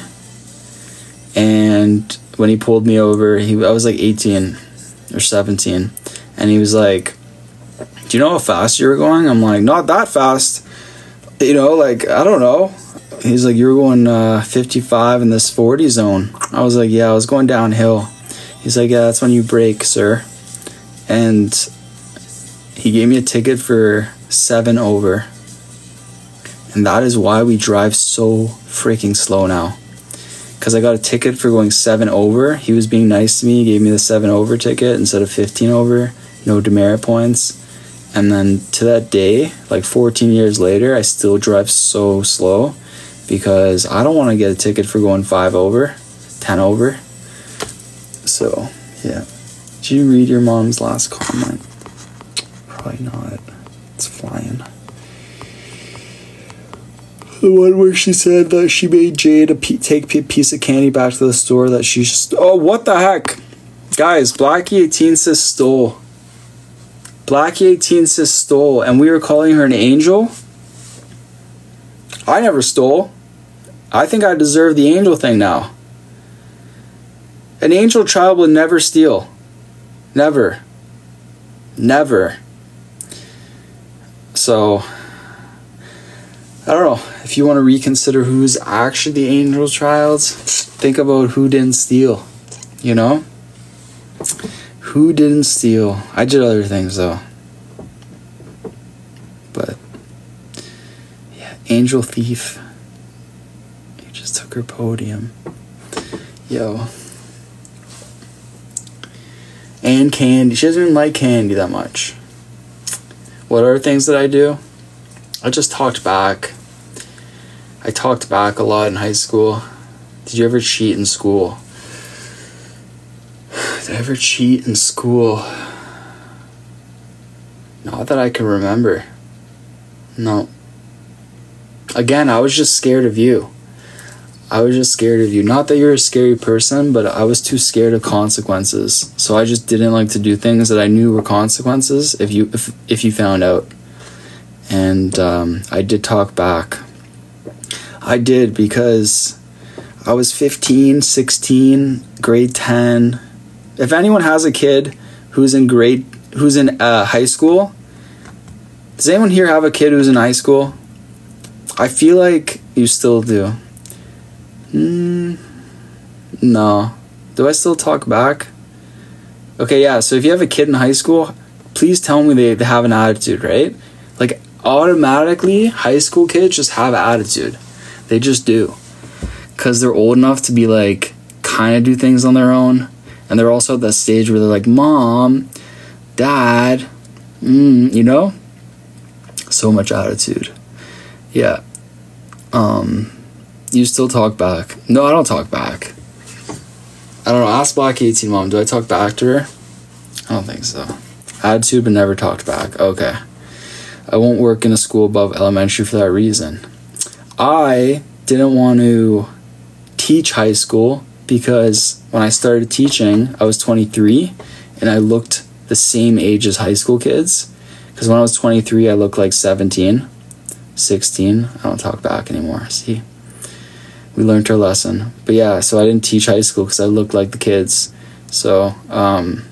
And when he pulled me over, he I was like 18 or 17. And he was like, Do you know how fast you were going? I'm like, Not that fast. You know, like, I don't know he's like, You're going uh, 55 in this 40 zone. I was like, yeah, I was going downhill. He's like, yeah, that's when you brake, sir. And he gave me a ticket for seven over. And that is why we drive so freaking slow now. Because I got a ticket for going seven over. He was being nice to me. He gave me the seven over ticket instead of 15 over. No demerit points. And then to that day, like 14 years later, I still drive so slow because I don't want to get a ticket for going five over, ten over. So, yeah. Did you read your mom's last comment? Probably not. It's flying. The one where she said that she made Jade take a piece of candy back to the store that she just. Oh, what the heck? Guys, Blackie18 says stole. Blackie18 says stole, and we were calling her an angel? I never stole. I think I deserve the angel thing now. An angel child would never steal. Never. Never. So, I don't know. If you want to reconsider who's actually the angel child, think about who didn't steal. You know? Who didn't steal? I did other things though. But, yeah, angel thief. Took her podium. Yo. And candy. She doesn't even like candy that much. What other things that I do? I just talked back. I talked back a lot in high school. Did you ever cheat in school? [sighs] Did I ever cheat in school? Not that I can remember. No. Again, I was just scared of you. I was just scared of you. Not that you're a scary person, but I was too scared of consequences. So I just didn't like to do things that I knew were consequences if you if if you found out. And um, I did talk back. I did because I was 15, 16, grade 10. If anyone has a kid who's in grade who's in uh, high school, does anyone here have a kid who's in high school? I feel like you still do. Mm, no. Do I still talk back? Okay, yeah. So if you have a kid in high school, please tell me they, they have an attitude, right? Like automatically, high school kids just have an attitude. They just do. Because they're old enough to be like, kind of do things on their own. And they're also at that stage where they're like, Mom, Dad, mm, you know? So much attitude. Yeah. Um, you still talk back. No, I don't talk back. I don't know. Ask Black 18 mom. Do I talk back to her? I don't think so. Had Attitude, but never talked back. Okay. I won't work in a school above elementary for that reason. I didn't want to teach high school because when I started teaching, I was 23 and I looked the same age as high school kids. Because when I was 23, I looked like 17, 16. I don't talk back anymore. See? We learned our lesson. But yeah, so I didn't teach high school because I looked like the kids. So, um,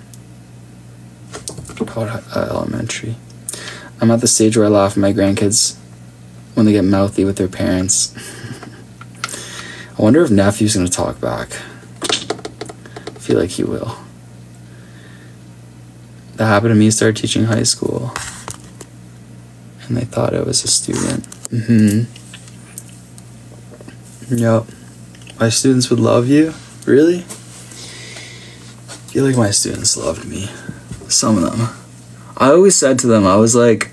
called uh, elementary. I'm at the stage where I laugh at my grandkids when they get mouthy with their parents. [laughs] I wonder if nephew's gonna talk back. I feel like he will. That happened to me. Started teaching high school, and they thought I was a student. Mm-hmm. Yep. My students would love you? Really? I feel like my students loved me. Some of them. I always said to them, I was like,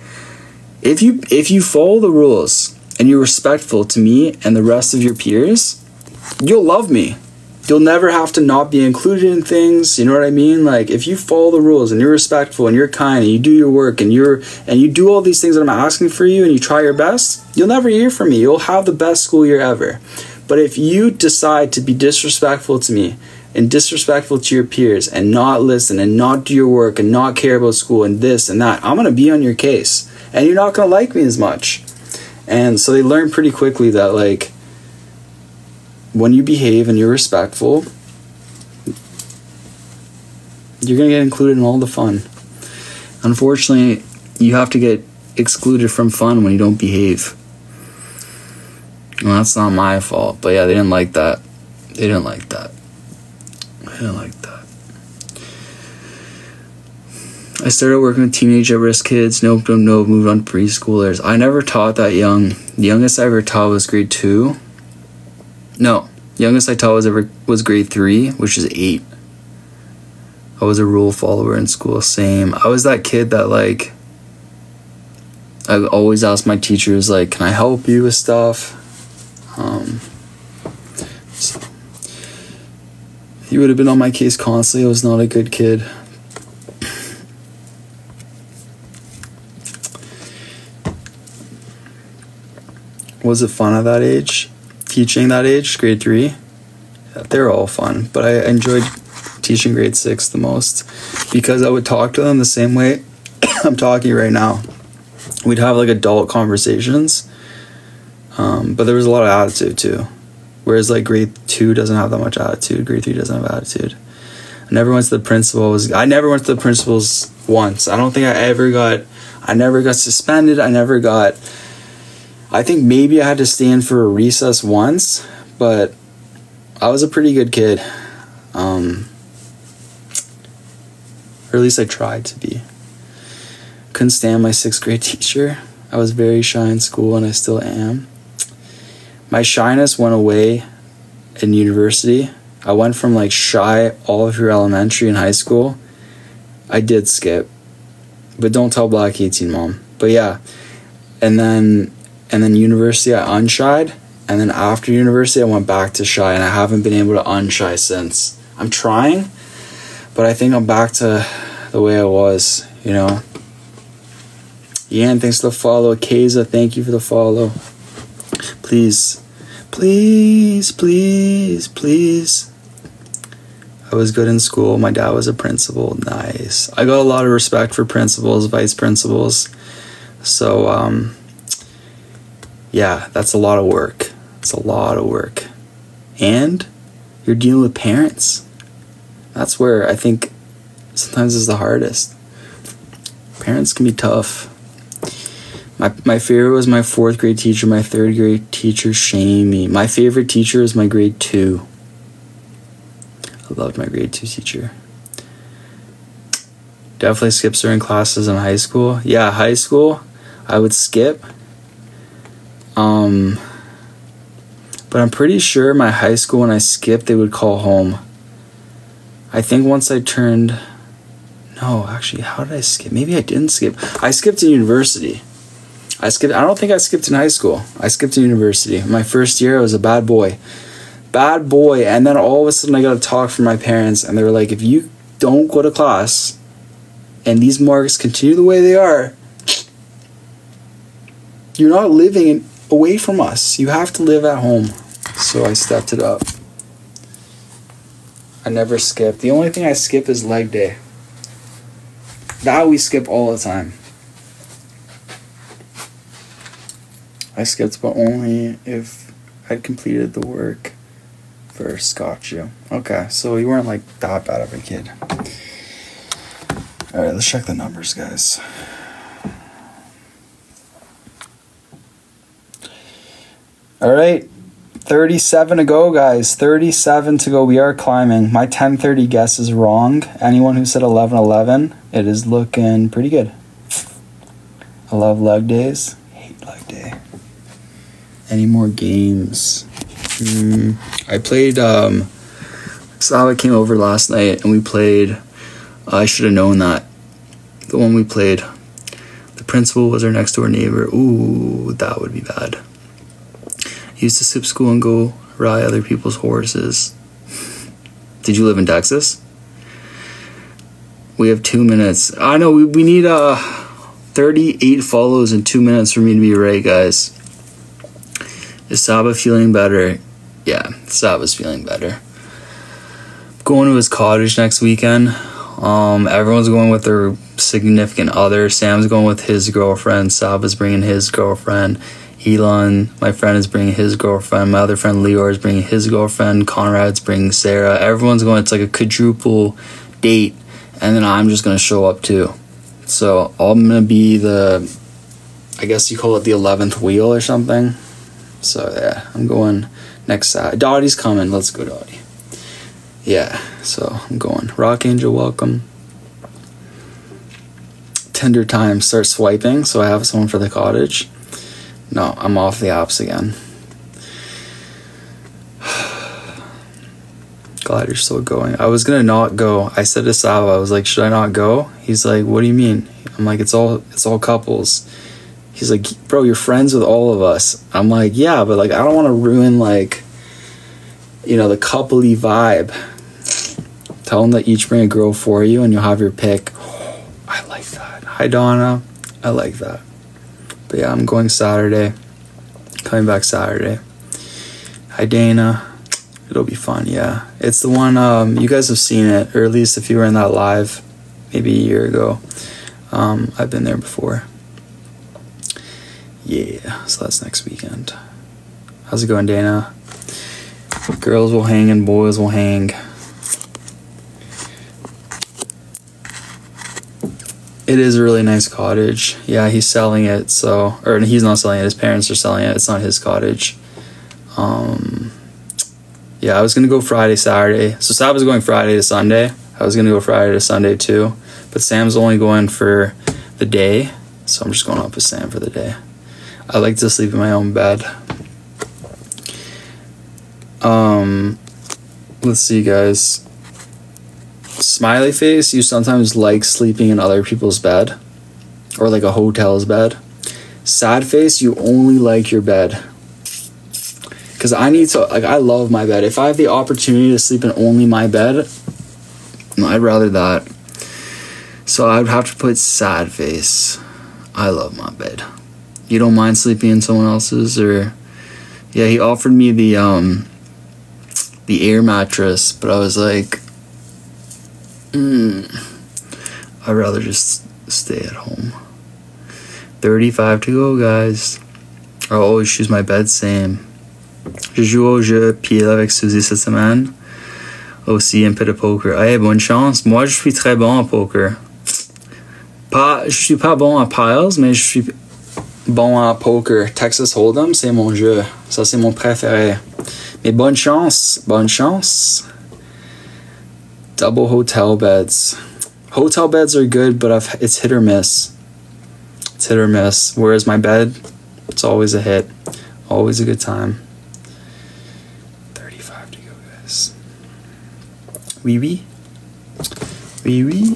if you if you follow the rules and you're respectful to me and the rest of your peers, you'll love me. You'll never have to not be included in things. You know what I mean? Like if you follow the rules and you're respectful and you're kind and you do your work and you're and you do all these things that I'm asking for you and you try your best, you'll never hear from me. You'll have the best school year ever. But if you decide to be disrespectful to me and disrespectful to your peers and not listen and not do your work and not care about school and this and that, I'm going to be on your case. And you're not going to like me as much. And so they learn pretty quickly that, like, when you behave and you're respectful, you're going to get included in all the fun. Unfortunately, you have to get excluded from fun when you don't behave. Well, that's not my fault. But yeah, they didn't like that. They didn't like that. They didn't like that. I started working with teenage at risk kids. Nope, nope. Moved on to preschoolers. I never taught that young. The youngest I ever taught was grade two. No, youngest I taught was ever was grade three, which is eight. I was a rule follower in school. Same. I was that kid that like. I always asked my teachers like, "Can I help you with stuff?" Um, so he would have been on my case constantly. I was not a good kid. Was it fun at that age? Teaching that age, grade three? They're all fun, but I enjoyed teaching grade six the most because I would talk to them the same way [coughs] I'm talking right now. We'd have like adult conversations, um, but there was a lot of attitude too. Whereas like grade two doesn't have that much attitude, grade three doesn't have attitude. I never went to the principal. Was I never went to the principal's once. I don't think I ever got. I never got suspended. I never got. I think maybe I had to stand for a recess once, but I was a pretty good kid. Um, or at least I tried to be. Couldn't stand my sixth grade [laughs] teacher. I was very shy in school, and I still am. My shyness went away in university. I went from like shy all through elementary and high school. I did skip, but don't tell Black 18 mom. But yeah, and then and then university I unshied, and then after university I went back to shy, and I haven't been able to unshy since. I'm trying, but I think I'm back to the way I was, you know. Yan, thanks for the follow. Keza, thank you for the follow. Please, please, please, please. I was good in school. My dad was a principal. Nice. I got a lot of respect for principals, vice principals. So, um, yeah, that's a lot of work. It's a lot of work. And you're dealing with parents. That's where I think sometimes is the hardest. Parents can be tough. My, my favorite was my fourth grade teacher. My third grade teacher shamed me. My favorite teacher is my grade two. I loved my grade two teacher. Definitely skip certain classes in high school. Yeah, high school, I would skip. Um, but I'm pretty sure my high school when I skipped, they would call home. I think once I turned no, actually, how did I skip? Maybe I didn't skip. I skipped in university. I skipped. I don't think I skipped in high school. I skipped in university. My first year, I was a bad boy, bad boy. And then all of a sudden, I got a talk from my parents, and they were like, "If you don't go to class, and these marks continue the way they are, you're not living away from us. You have to live at home." So I stepped it up. I never skip. The only thing I skip is leg day. That we skip all the time. I skipped, but only if I'd completed the work for Got you. Okay, so you weren't like that bad of a kid. All right, let's check the numbers, guys. All right, 37 to go, guys. 37 to go. We are climbing. My 1030 guess is wrong. Anyone who said 1111, it is looking pretty good. I love leg days. hate leg day. Any more games? Mm, I played. Um, Sava came over last night and we played. I should have known that. The one we played. The principal was our next door neighbor. Ooh, that would be bad used to skip school and go ride other people's horses. Did you live in Texas? We have two minutes. I know we, we need uh 38 follows in two minutes for me to be right, guys. Is Saba feeling better? Yeah, Saba's feeling better. Going to his cottage next weekend. Um, everyone's going with their significant other. Sam's going with his girlfriend. Saba's bringing his girlfriend. Elon, my friend, is bringing his girlfriend. My other friend, Leor, is bringing his girlfriend. Conrad's bringing Sarah. Everyone's going. It's like a quadruple date, and then I'm just gonna show up too. So I'm gonna be the, I guess you call it the eleventh wheel or something. So yeah, I'm going next side. Dottie's coming. Let's go, Dottie. Yeah, so I'm going. Rock Angel, welcome. Tinder time. Start swiping. So I have someone for the cottage. No, I'm off the ops again. [sighs] Glad you're still going. I was gonna not go. I said to Sava, I was like, should I not go? He's like, what do you mean? I'm like, it's all it's all couples. He's like, bro, you're friends with all of us. I'm like, yeah, but like, I don't want to ruin like, you know, the coupley vibe. Tell them that each bring a girl for you, and you'll have your pick. [sighs] I like that. Hi Donna, I like that. But yeah, I'm going Saturday. Coming back Saturday. Hi Dana. It'll be fun, yeah. It's the one um, you guys have seen it, or at least if you were in that live, maybe a year ago. Um, I've been there before. Yeah, so that's next weekend. How's it going, Dana? Girls will hang and boys will hang. It is a really nice cottage. Yeah, he's selling it, so or he's not selling it. His parents are selling it. It's not his cottage. Um, yeah, I was gonna go Friday, Saturday. So Sab was going Friday to Sunday. I was gonna go Friday to Sunday too, but Sam's only going for the day, so I'm just going up with Sam for the day. I like to sleep in my own bed. Um, let's see, guys. Smiley face, you sometimes like sleeping in other people's bed or like a hotel's bed. Sad face, you only like your bed. Cause I need to like I love my bed. If I have the opportunity to sleep in only my bed, I'd rather that. So I would have to put sad face. I love my bed. You don't mind sleeping in someone else's or yeah, he offered me the um the air mattress, but I was like Mm, I'd rather just stay at home. 35 to go, guys. I'll always choose my bed same. Je joue au jeu pied avec Suzy cette semaine. Aussi un peu de poker. Hey, bonne chance. Moi, je suis très bon en poker. Pas, je suis pas bon à piles, mais je suis bon à poker. Texas Hold'em, c'est mon jeu. Ça, c'est mon préféré. Mais bonne chance. Bonne chance double hotel beds. Hotel beds are good, but I've, it's hit or miss. It's hit or miss. Whereas my bed, it's always a hit. Always a good time. 35 to go, guys. Wee wee. Wee wee.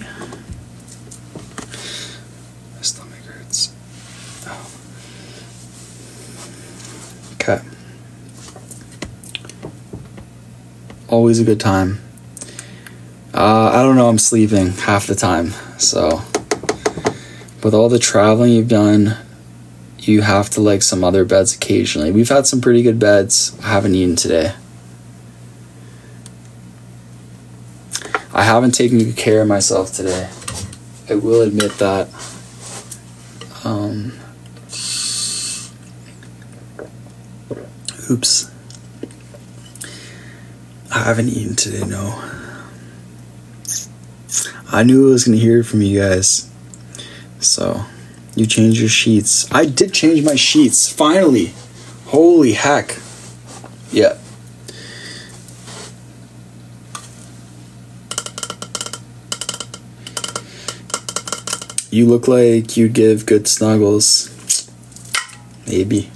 My stomach hurts. Oh. Okay. Always a good time. Uh, I don't know. I'm sleeping half the time. So, with all the traveling you've done, you have to like some other beds occasionally. We've had some pretty good beds. I haven't eaten today. I haven't taken good care of myself today. I will admit that. Um, oops. I haven't eaten today, no. I knew I was to hear it from you guys. So, you changed your sheets. I did change my sheets, finally. Holy heck. Yeah. You look like you'd give good snuggles. Maybe.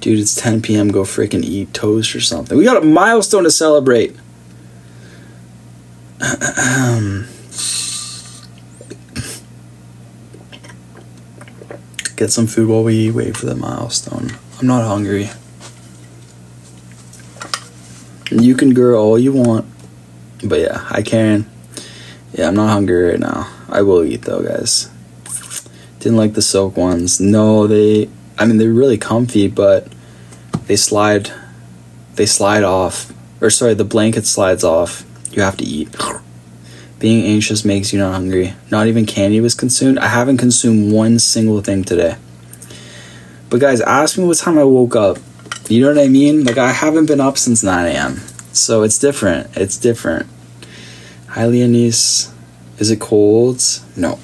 Dude, it's 10 p.m. Go freaking eat toast or something. We got a milestone to celebrate. [clears throat] get some food while we wait for the milestone. I'm not hungry. You can grow all you want. But yeah, I can. Yeah, I'm not hungry right now. I will eat though, guys. Didn't like the silk ones. No, they I mean they're really comfy, but they slide they slide off. Or sorry, the blanket slides off. You have to eat. Being anxious makes you not hungry. Not even candy was consumed. I haven't consumed one single thing today. But guys, ask me what time I woke up. You know what I mean? Like I haven't been up since 9 a.m. So it's different. It's different. Hi Leonise. Is it cold? No.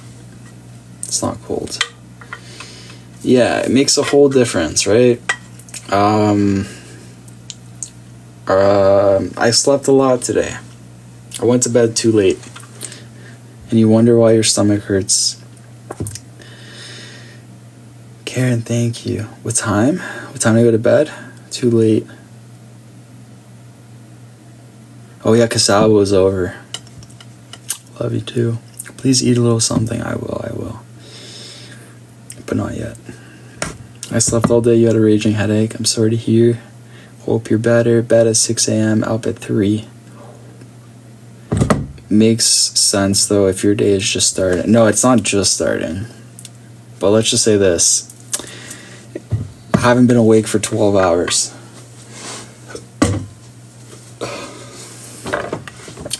It's not cold. Yeah, it makes a whole difference, right? Um uh, I slept a lot today. I went to bed too late and you wonder why your stomach hurts. Karen, thank you. What time? What time to go to bed? Too late. Oh yeah, Casaba was over. Love you too. Please eat a little something. I will, I will. But not yet. I slept all day. You had a raging headache. I'm sorry to hear. Hope you're better. Bed at 6 a.m. Up at 3. Makes sense though if your day is just starting. No, it's not just starting. But let's just say this I haven't been awake for 12 hours.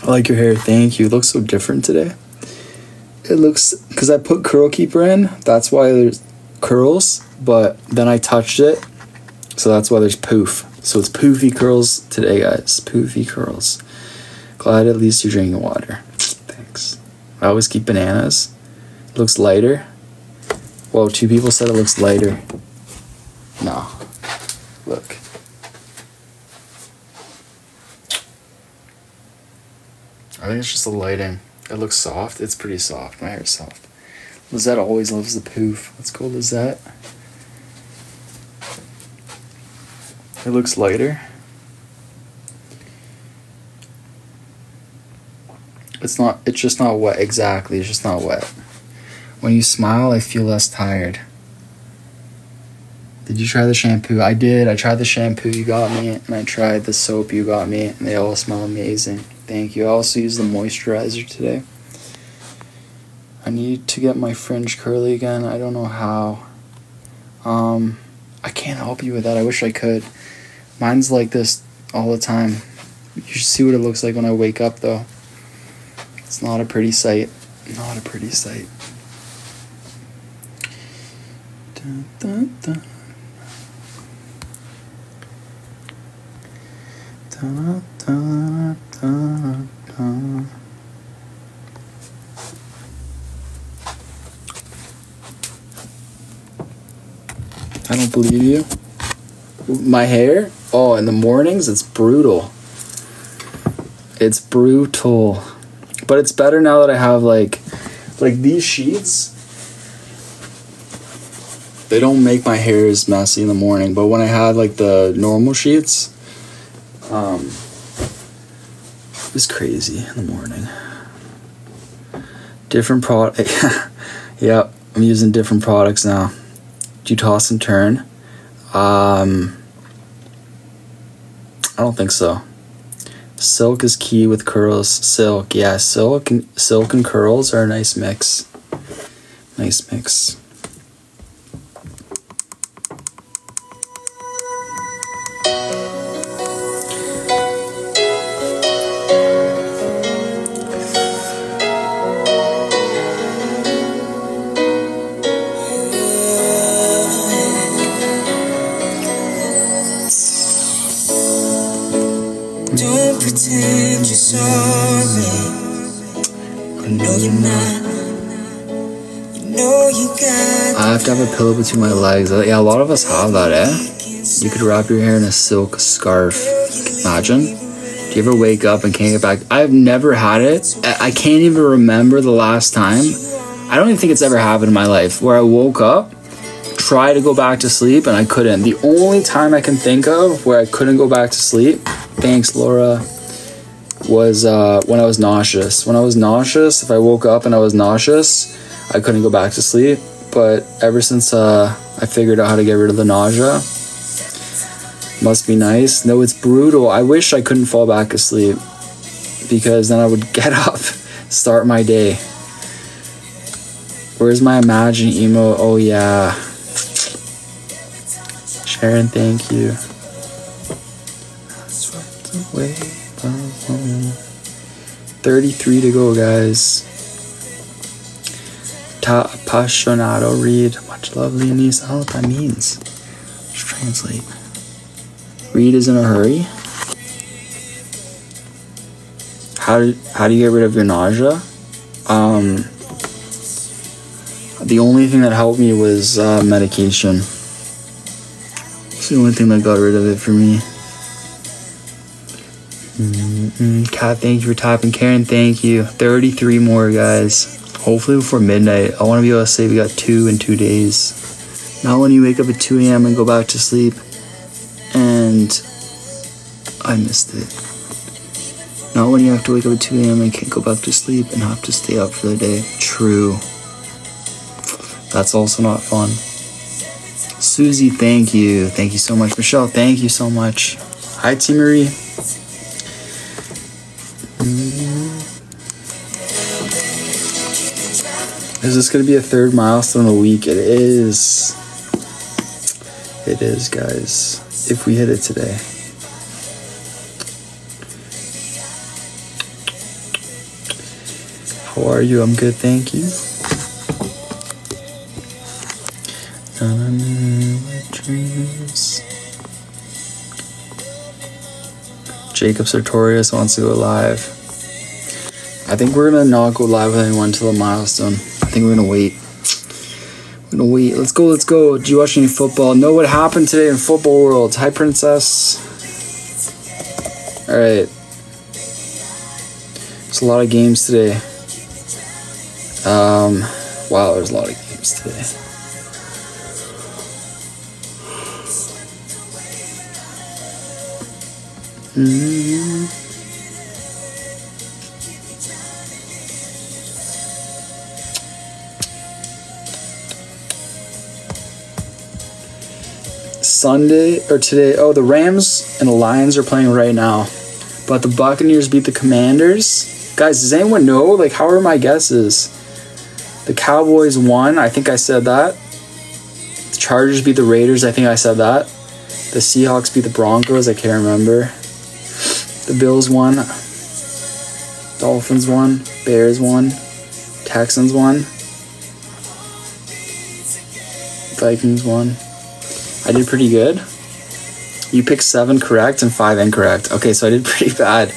I like your hair. Thank you. It looks so different today. It looks because I put curl keeper in. That's why there's curls. But then I touched it, so that's why there's poof. So it's poofy curls today, guys. Poofy curls. Glad at least you're drinking water. Thanks. I always keep bananas. It looks lighter. Whoa, two people said it looks lighter. No. Look. I think it's just the lighting. It looks soft. It's pretty soft. My hair's soft. Lizette always loves the poof. Let's go, Lizette. It looks lighter. It's not, it's just not wet. Exactly. It's just not wet. When you smile, I feel less tired. Did you try the shampoo? I did. I tried the shampoo you got me, and I tried the soap you got me, and they all smell amazing. Thank you. I also used the moisturizer today. I need to get my fringe curly again. I don't know how. Um, I can't help you with that. I wish I could. Mine's like this all the time. You should see what it looks like when I wake up, though. It's not a pretty sight. Not a pretty sight. Dun, dun, dun. Dun, dun, dun, dun. I don't believe you. My hair? Oh, in the mornings, it's brutal. It's brutal. But it's better now that I have like like these sheets. They don't make my hair as messy in the morning, but when I had like the normal sheets, um it was crazy in the morning. Different product [laughs] yeah, I'm using different products now. Do you toss and turn? Um, I don't think so. Silk is key with curls. Silk, yeah, silk and silk and curls are a nice mix. Nice mix. My legs. Yeah, a lot of us have that, eh? You could wrap your hair in a silk scarf. Imagine. Do you ever wake up and can't get back? I've never had it. I can't even remember the last time. I don't even think it's ever happened in my life where I woke up, tried to go back to sleep, and I couldn't. The only time I can think of where I couldn't go back to sleep, thanks, Laura, was uh, when I was nauseous. When I was nauseous, if I woke up and I was nauseous, I couldn't go back to sleep. But ever since uh, I figured out how to get rid of the nausea, must be nice. No, it's brutal. I wish I couldn't fall back asleep because then I would [laughs] get up, start my day. Where's my imagine emo? Oh yeah. Sharon, thank you. 33 to go, guys. Ta appassionato read. Much love, Leonise. I don't know what that means. Let's translate. Reid is in a hurry. How do, how do you get rid of your nausea? Um, the only thing that helped me was uh, medication. It's the only thing that got rid of it for me. Mm-mm. Kat, thank you for typing. Karen, thank you. 33 more, guys. Hopefully before midnight. I want to be able to say we got two in two days. Not when you wake up at 2 a.m. and go back to sleep. And I missed it. Not when you have to wake up at 2 a.m. and can't go back to sleep and have to stay up for the day. True. That's also not fun. Susie, thank you. Thank you so much. Michelle, thank you so much. Hi, T. Marie. Is this going to be a third milestone a week? It is. It is, guys. If we hit it today. How are you? I'm good, thank you. Jacob Sartorius wants to go live. I think we're gonna not go live with anyone until the milestone. Think we're gonna wait. We're gonna wait. Let's go, let's go. Did you watch any football? Know what happened today in football world? Hi, Princess. Alright. It's a lot of games today. Um, wow, there's a lot of games today. Mm-hmm. Sunday or today. Oh, the Rams and the Lions are playing right now, but the Buccaneers beat the Commanders. Guys, does anyone know? Like, how are my guesses? The Cowboys won. I think I said that. The Chargers beat the Raiders. I think I said that. The Seahawks beat the Broncos. I can't remember. The Bills won. Dolphins won. Bears won. Texans won. Vikings won. I did pretty good. You picked seven correct and five incorrect. Okay, so I did [laughs] pretty bad.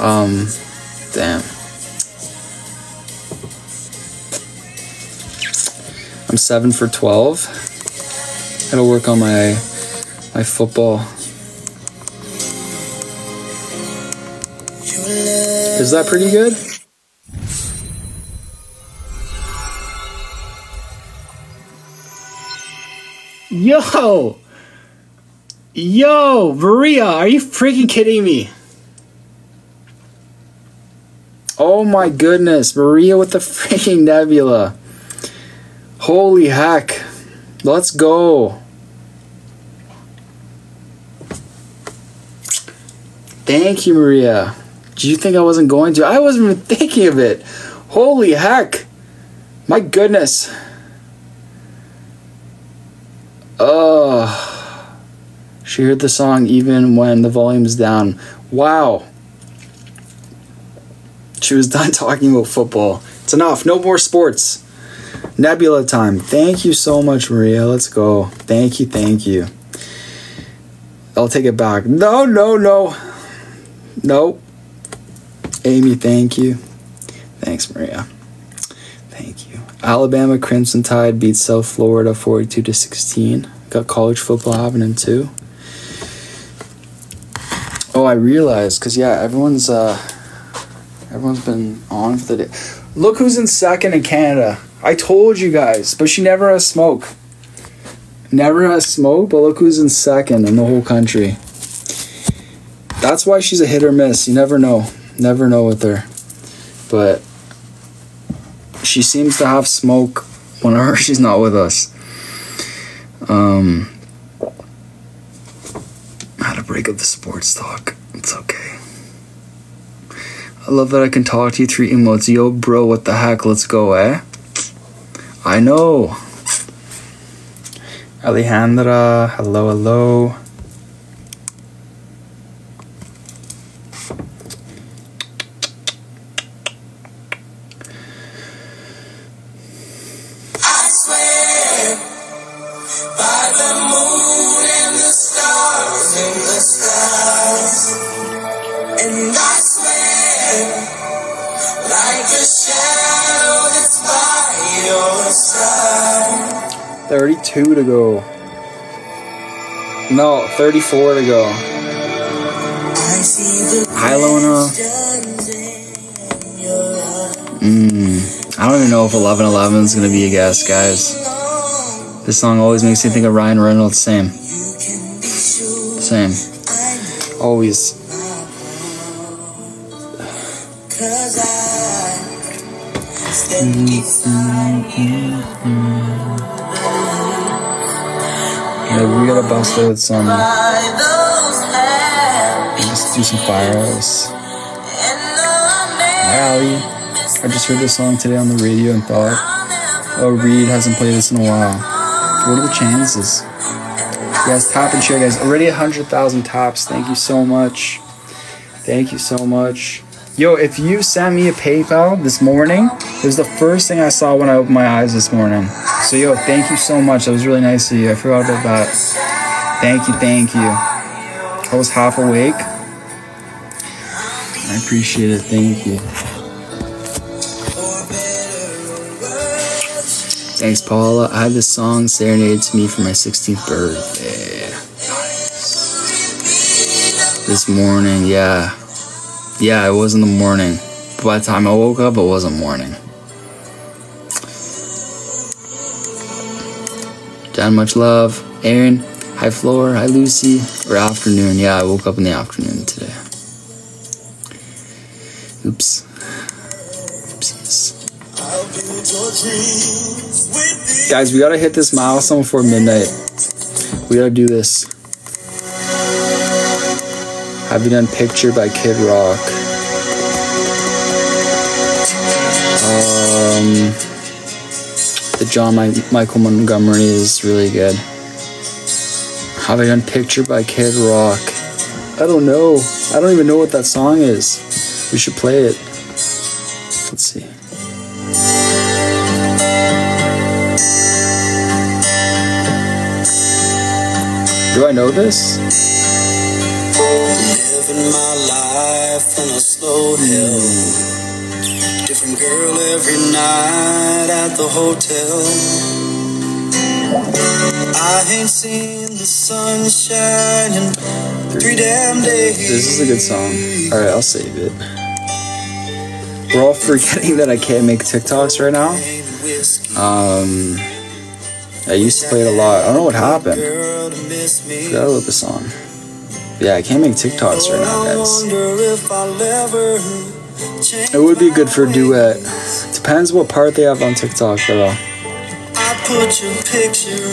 Um, damn. I'm seven for twelve. Gotta work on my my football. Is that pretty good? Yo! Yo, Maria, are you freaking kidding me? Oh my goodness, Maria with the [laughs] freaking nebula. Holy heck. Let's go. Thank you, Maria. Did you think I wasn't going to? I wasn't even thinking of it. Holy heck. My goodness. Oh. She heard the song even when the volume's down. Wow. She was [laughs] done talking about football. It's enough. No more sports. Nebula time. Thank you so much, Maria. Let's go. Thank you, thank you. I'll take it back. No, no, no. No. Amy, thank you. Thanks, Maria. Alabama Crimson Tide beats South Florida 42 to 16. Got college football happening too. Oh, I realized cuz yeah, everyone's uh everyone's been on for the day. Look who's in second in Canada. I told you guys, but she never has smoke. Never has smoke, but look who's in second in the whole country. That's why she's a hit or miss. You never know. Never know with her. But she seems to have smoke whenever [laughs] she's not with us. Um, how to break up the sports talk. It's okay. I love that I can talk to you through emotes. Yo, bro, what the heck? Let's go, eh? I know. Alejandra, hello, hello. 32 to go. No, 34 to go. Hi, Lona. Mm, I don't even know if 1111 is going to be a guess, guys. This song always makes me think of Ryan Reynolds. Same. Same. Always. Mm, mm, Beside you. Mm. We gotta bust out some. Let's do some fire ice. I just heard this song today on the radio and thought, oh, Reid hasn't played this in a while. What are the chances? Yes, top and share, guys. Already 100,000 tops. Thank you so much. Thank you so much. Yo, if you sent me a PayPal this morning, it was the first thing I saw when I opened my eyes this morning. So, yo, thank you so much. That was really nice of you. I forgot about that. Thank you, thank you. I was half awake. I appreciate it. Thank you. Thanks, Paula. I had this song serenaded to me for my 16th birthday. This morning, yeah. Yeah, it was in the morning. By the time I woke up, it wasn't morning. Much love. Aaron, hi, Floor. Hi, Lucy. Or afternoon. Yeah, I woke up in the afternoon today. Oops. Oopsies. Guys, we gotta hit this milestone before midnight. We gotta do this. Have you done Picture by Kid Rock? Um, the John Mi- Michael Montgomery is really good. Have I done Picture by Kid Rock? I don't know. I don't even know what that song is. We should play it. Let's see. Do I know this? Living my life in a slow hill. Hmm. Different girl every night at the hotel. I ain't seen the sun shining three damn days. This is a good song. Alright, I'll save it. We're all forgetting that I can't make TikToks right now. Um, I used to play it a lot. I don't know what happened. Girl to miss me. Forgot about the song. Yeah, I can't make TikToks right now, guys. It would be good for a duet. Depends what part they have on TikTok, though.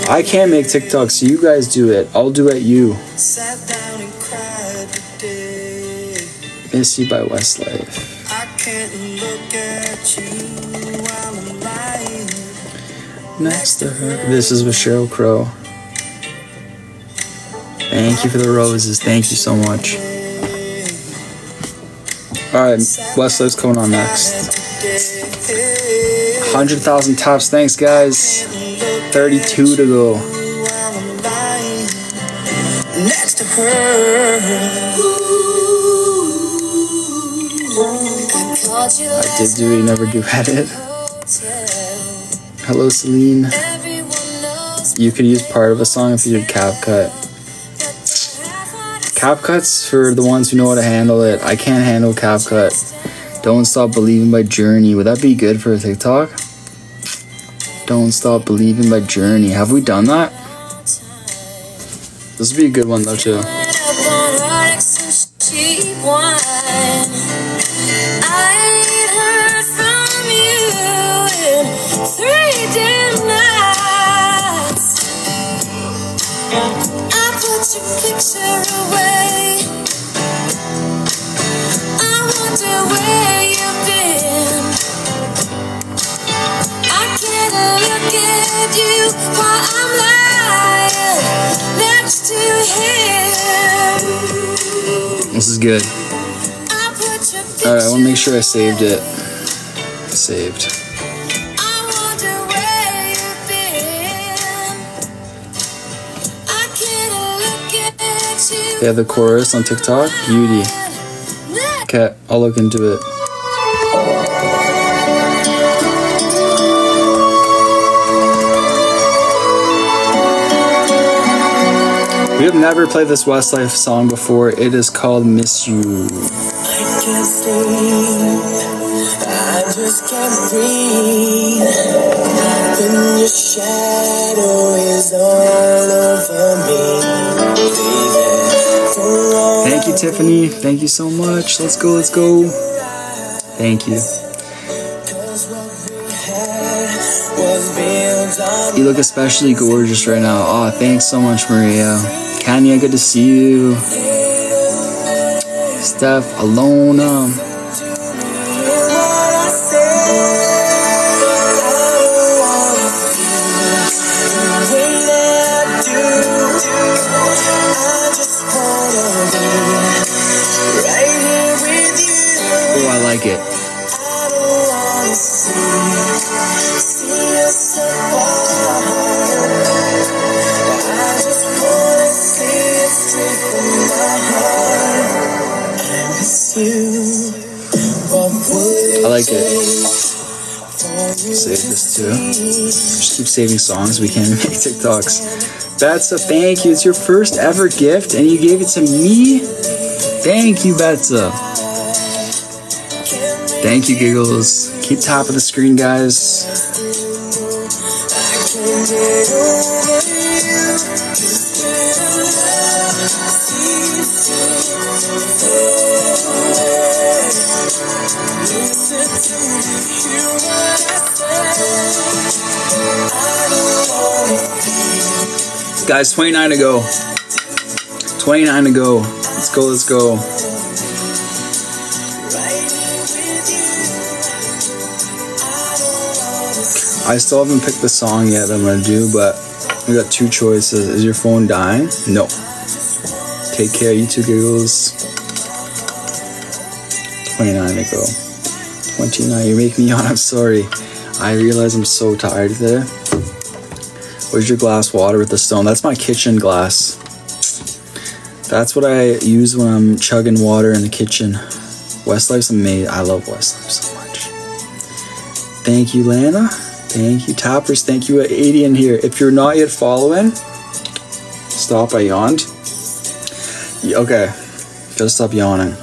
I can't make TikToks, so you guys do it. I'll do it you. Miss You by Westlife. I can't look at you I'm. Next to her. This is with Sheryl Crow. Thank you for the roses. Thank you so much. Alright, Westlife's coming on next. 100,000 tops. Thanks, guys. 32 to go. Next to her. I did do it, never do edit. Hello, Celine. You could use part of a song if you did CapCut. CapCut's for the ones who know how to handle it. I can't handle CapCut. Don't Stop Believing by Journey. Would that be good for a TikTok? Don't Stop Believing by Journey. Have we done that? This would be a good one though too. Picture. This is good. I put your picture Alright, I want to make sure I saved it. Saved. I wonder where you've been. I can't look at you. They have the chorus on TikTok. Beauty. Okay, I'll look into it. We have never played this Westlife song before. It is called Miss You. I can't sleep. I just can't breathe. When your shadow you, Tiffany. Thank you so much. Let's go, let's go. Thank you. You look especially gorgeous right now. Oh, thanks so much, Maria. Kenya, good to see you. Steph, Alona. Just keep saving songs. We can [laughs] make TikToks. Betsa, thank you. It's your first ever gift, and you gave it to me. Thank you, Betsa. Thank you, Giggles. Keep top of the screen, guys. Guys, 29 to go. 29 to go. Let's go, let's go. I still haven't picked the song yet that I'm gonna do, but we got two choices. Is your phone dying? No. Take care, you two giggles. 29 to go. 29, you make me yawn, I'm sorry. I realize I'm so tired today. Where's your glass water with the stone? That's my kitchen glass. That's what I use when I'm chugging water in the kitchen. Westlife's amazing. I love Westlife so much. Thank you, Lana. Thank you, Tappers. Thank you, 80 in here. If you're not yet following, stop. I yawned. Okay, gotta stop yawning.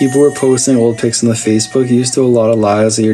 People were posting old pics on the Facebook. You used to a lot of lies that your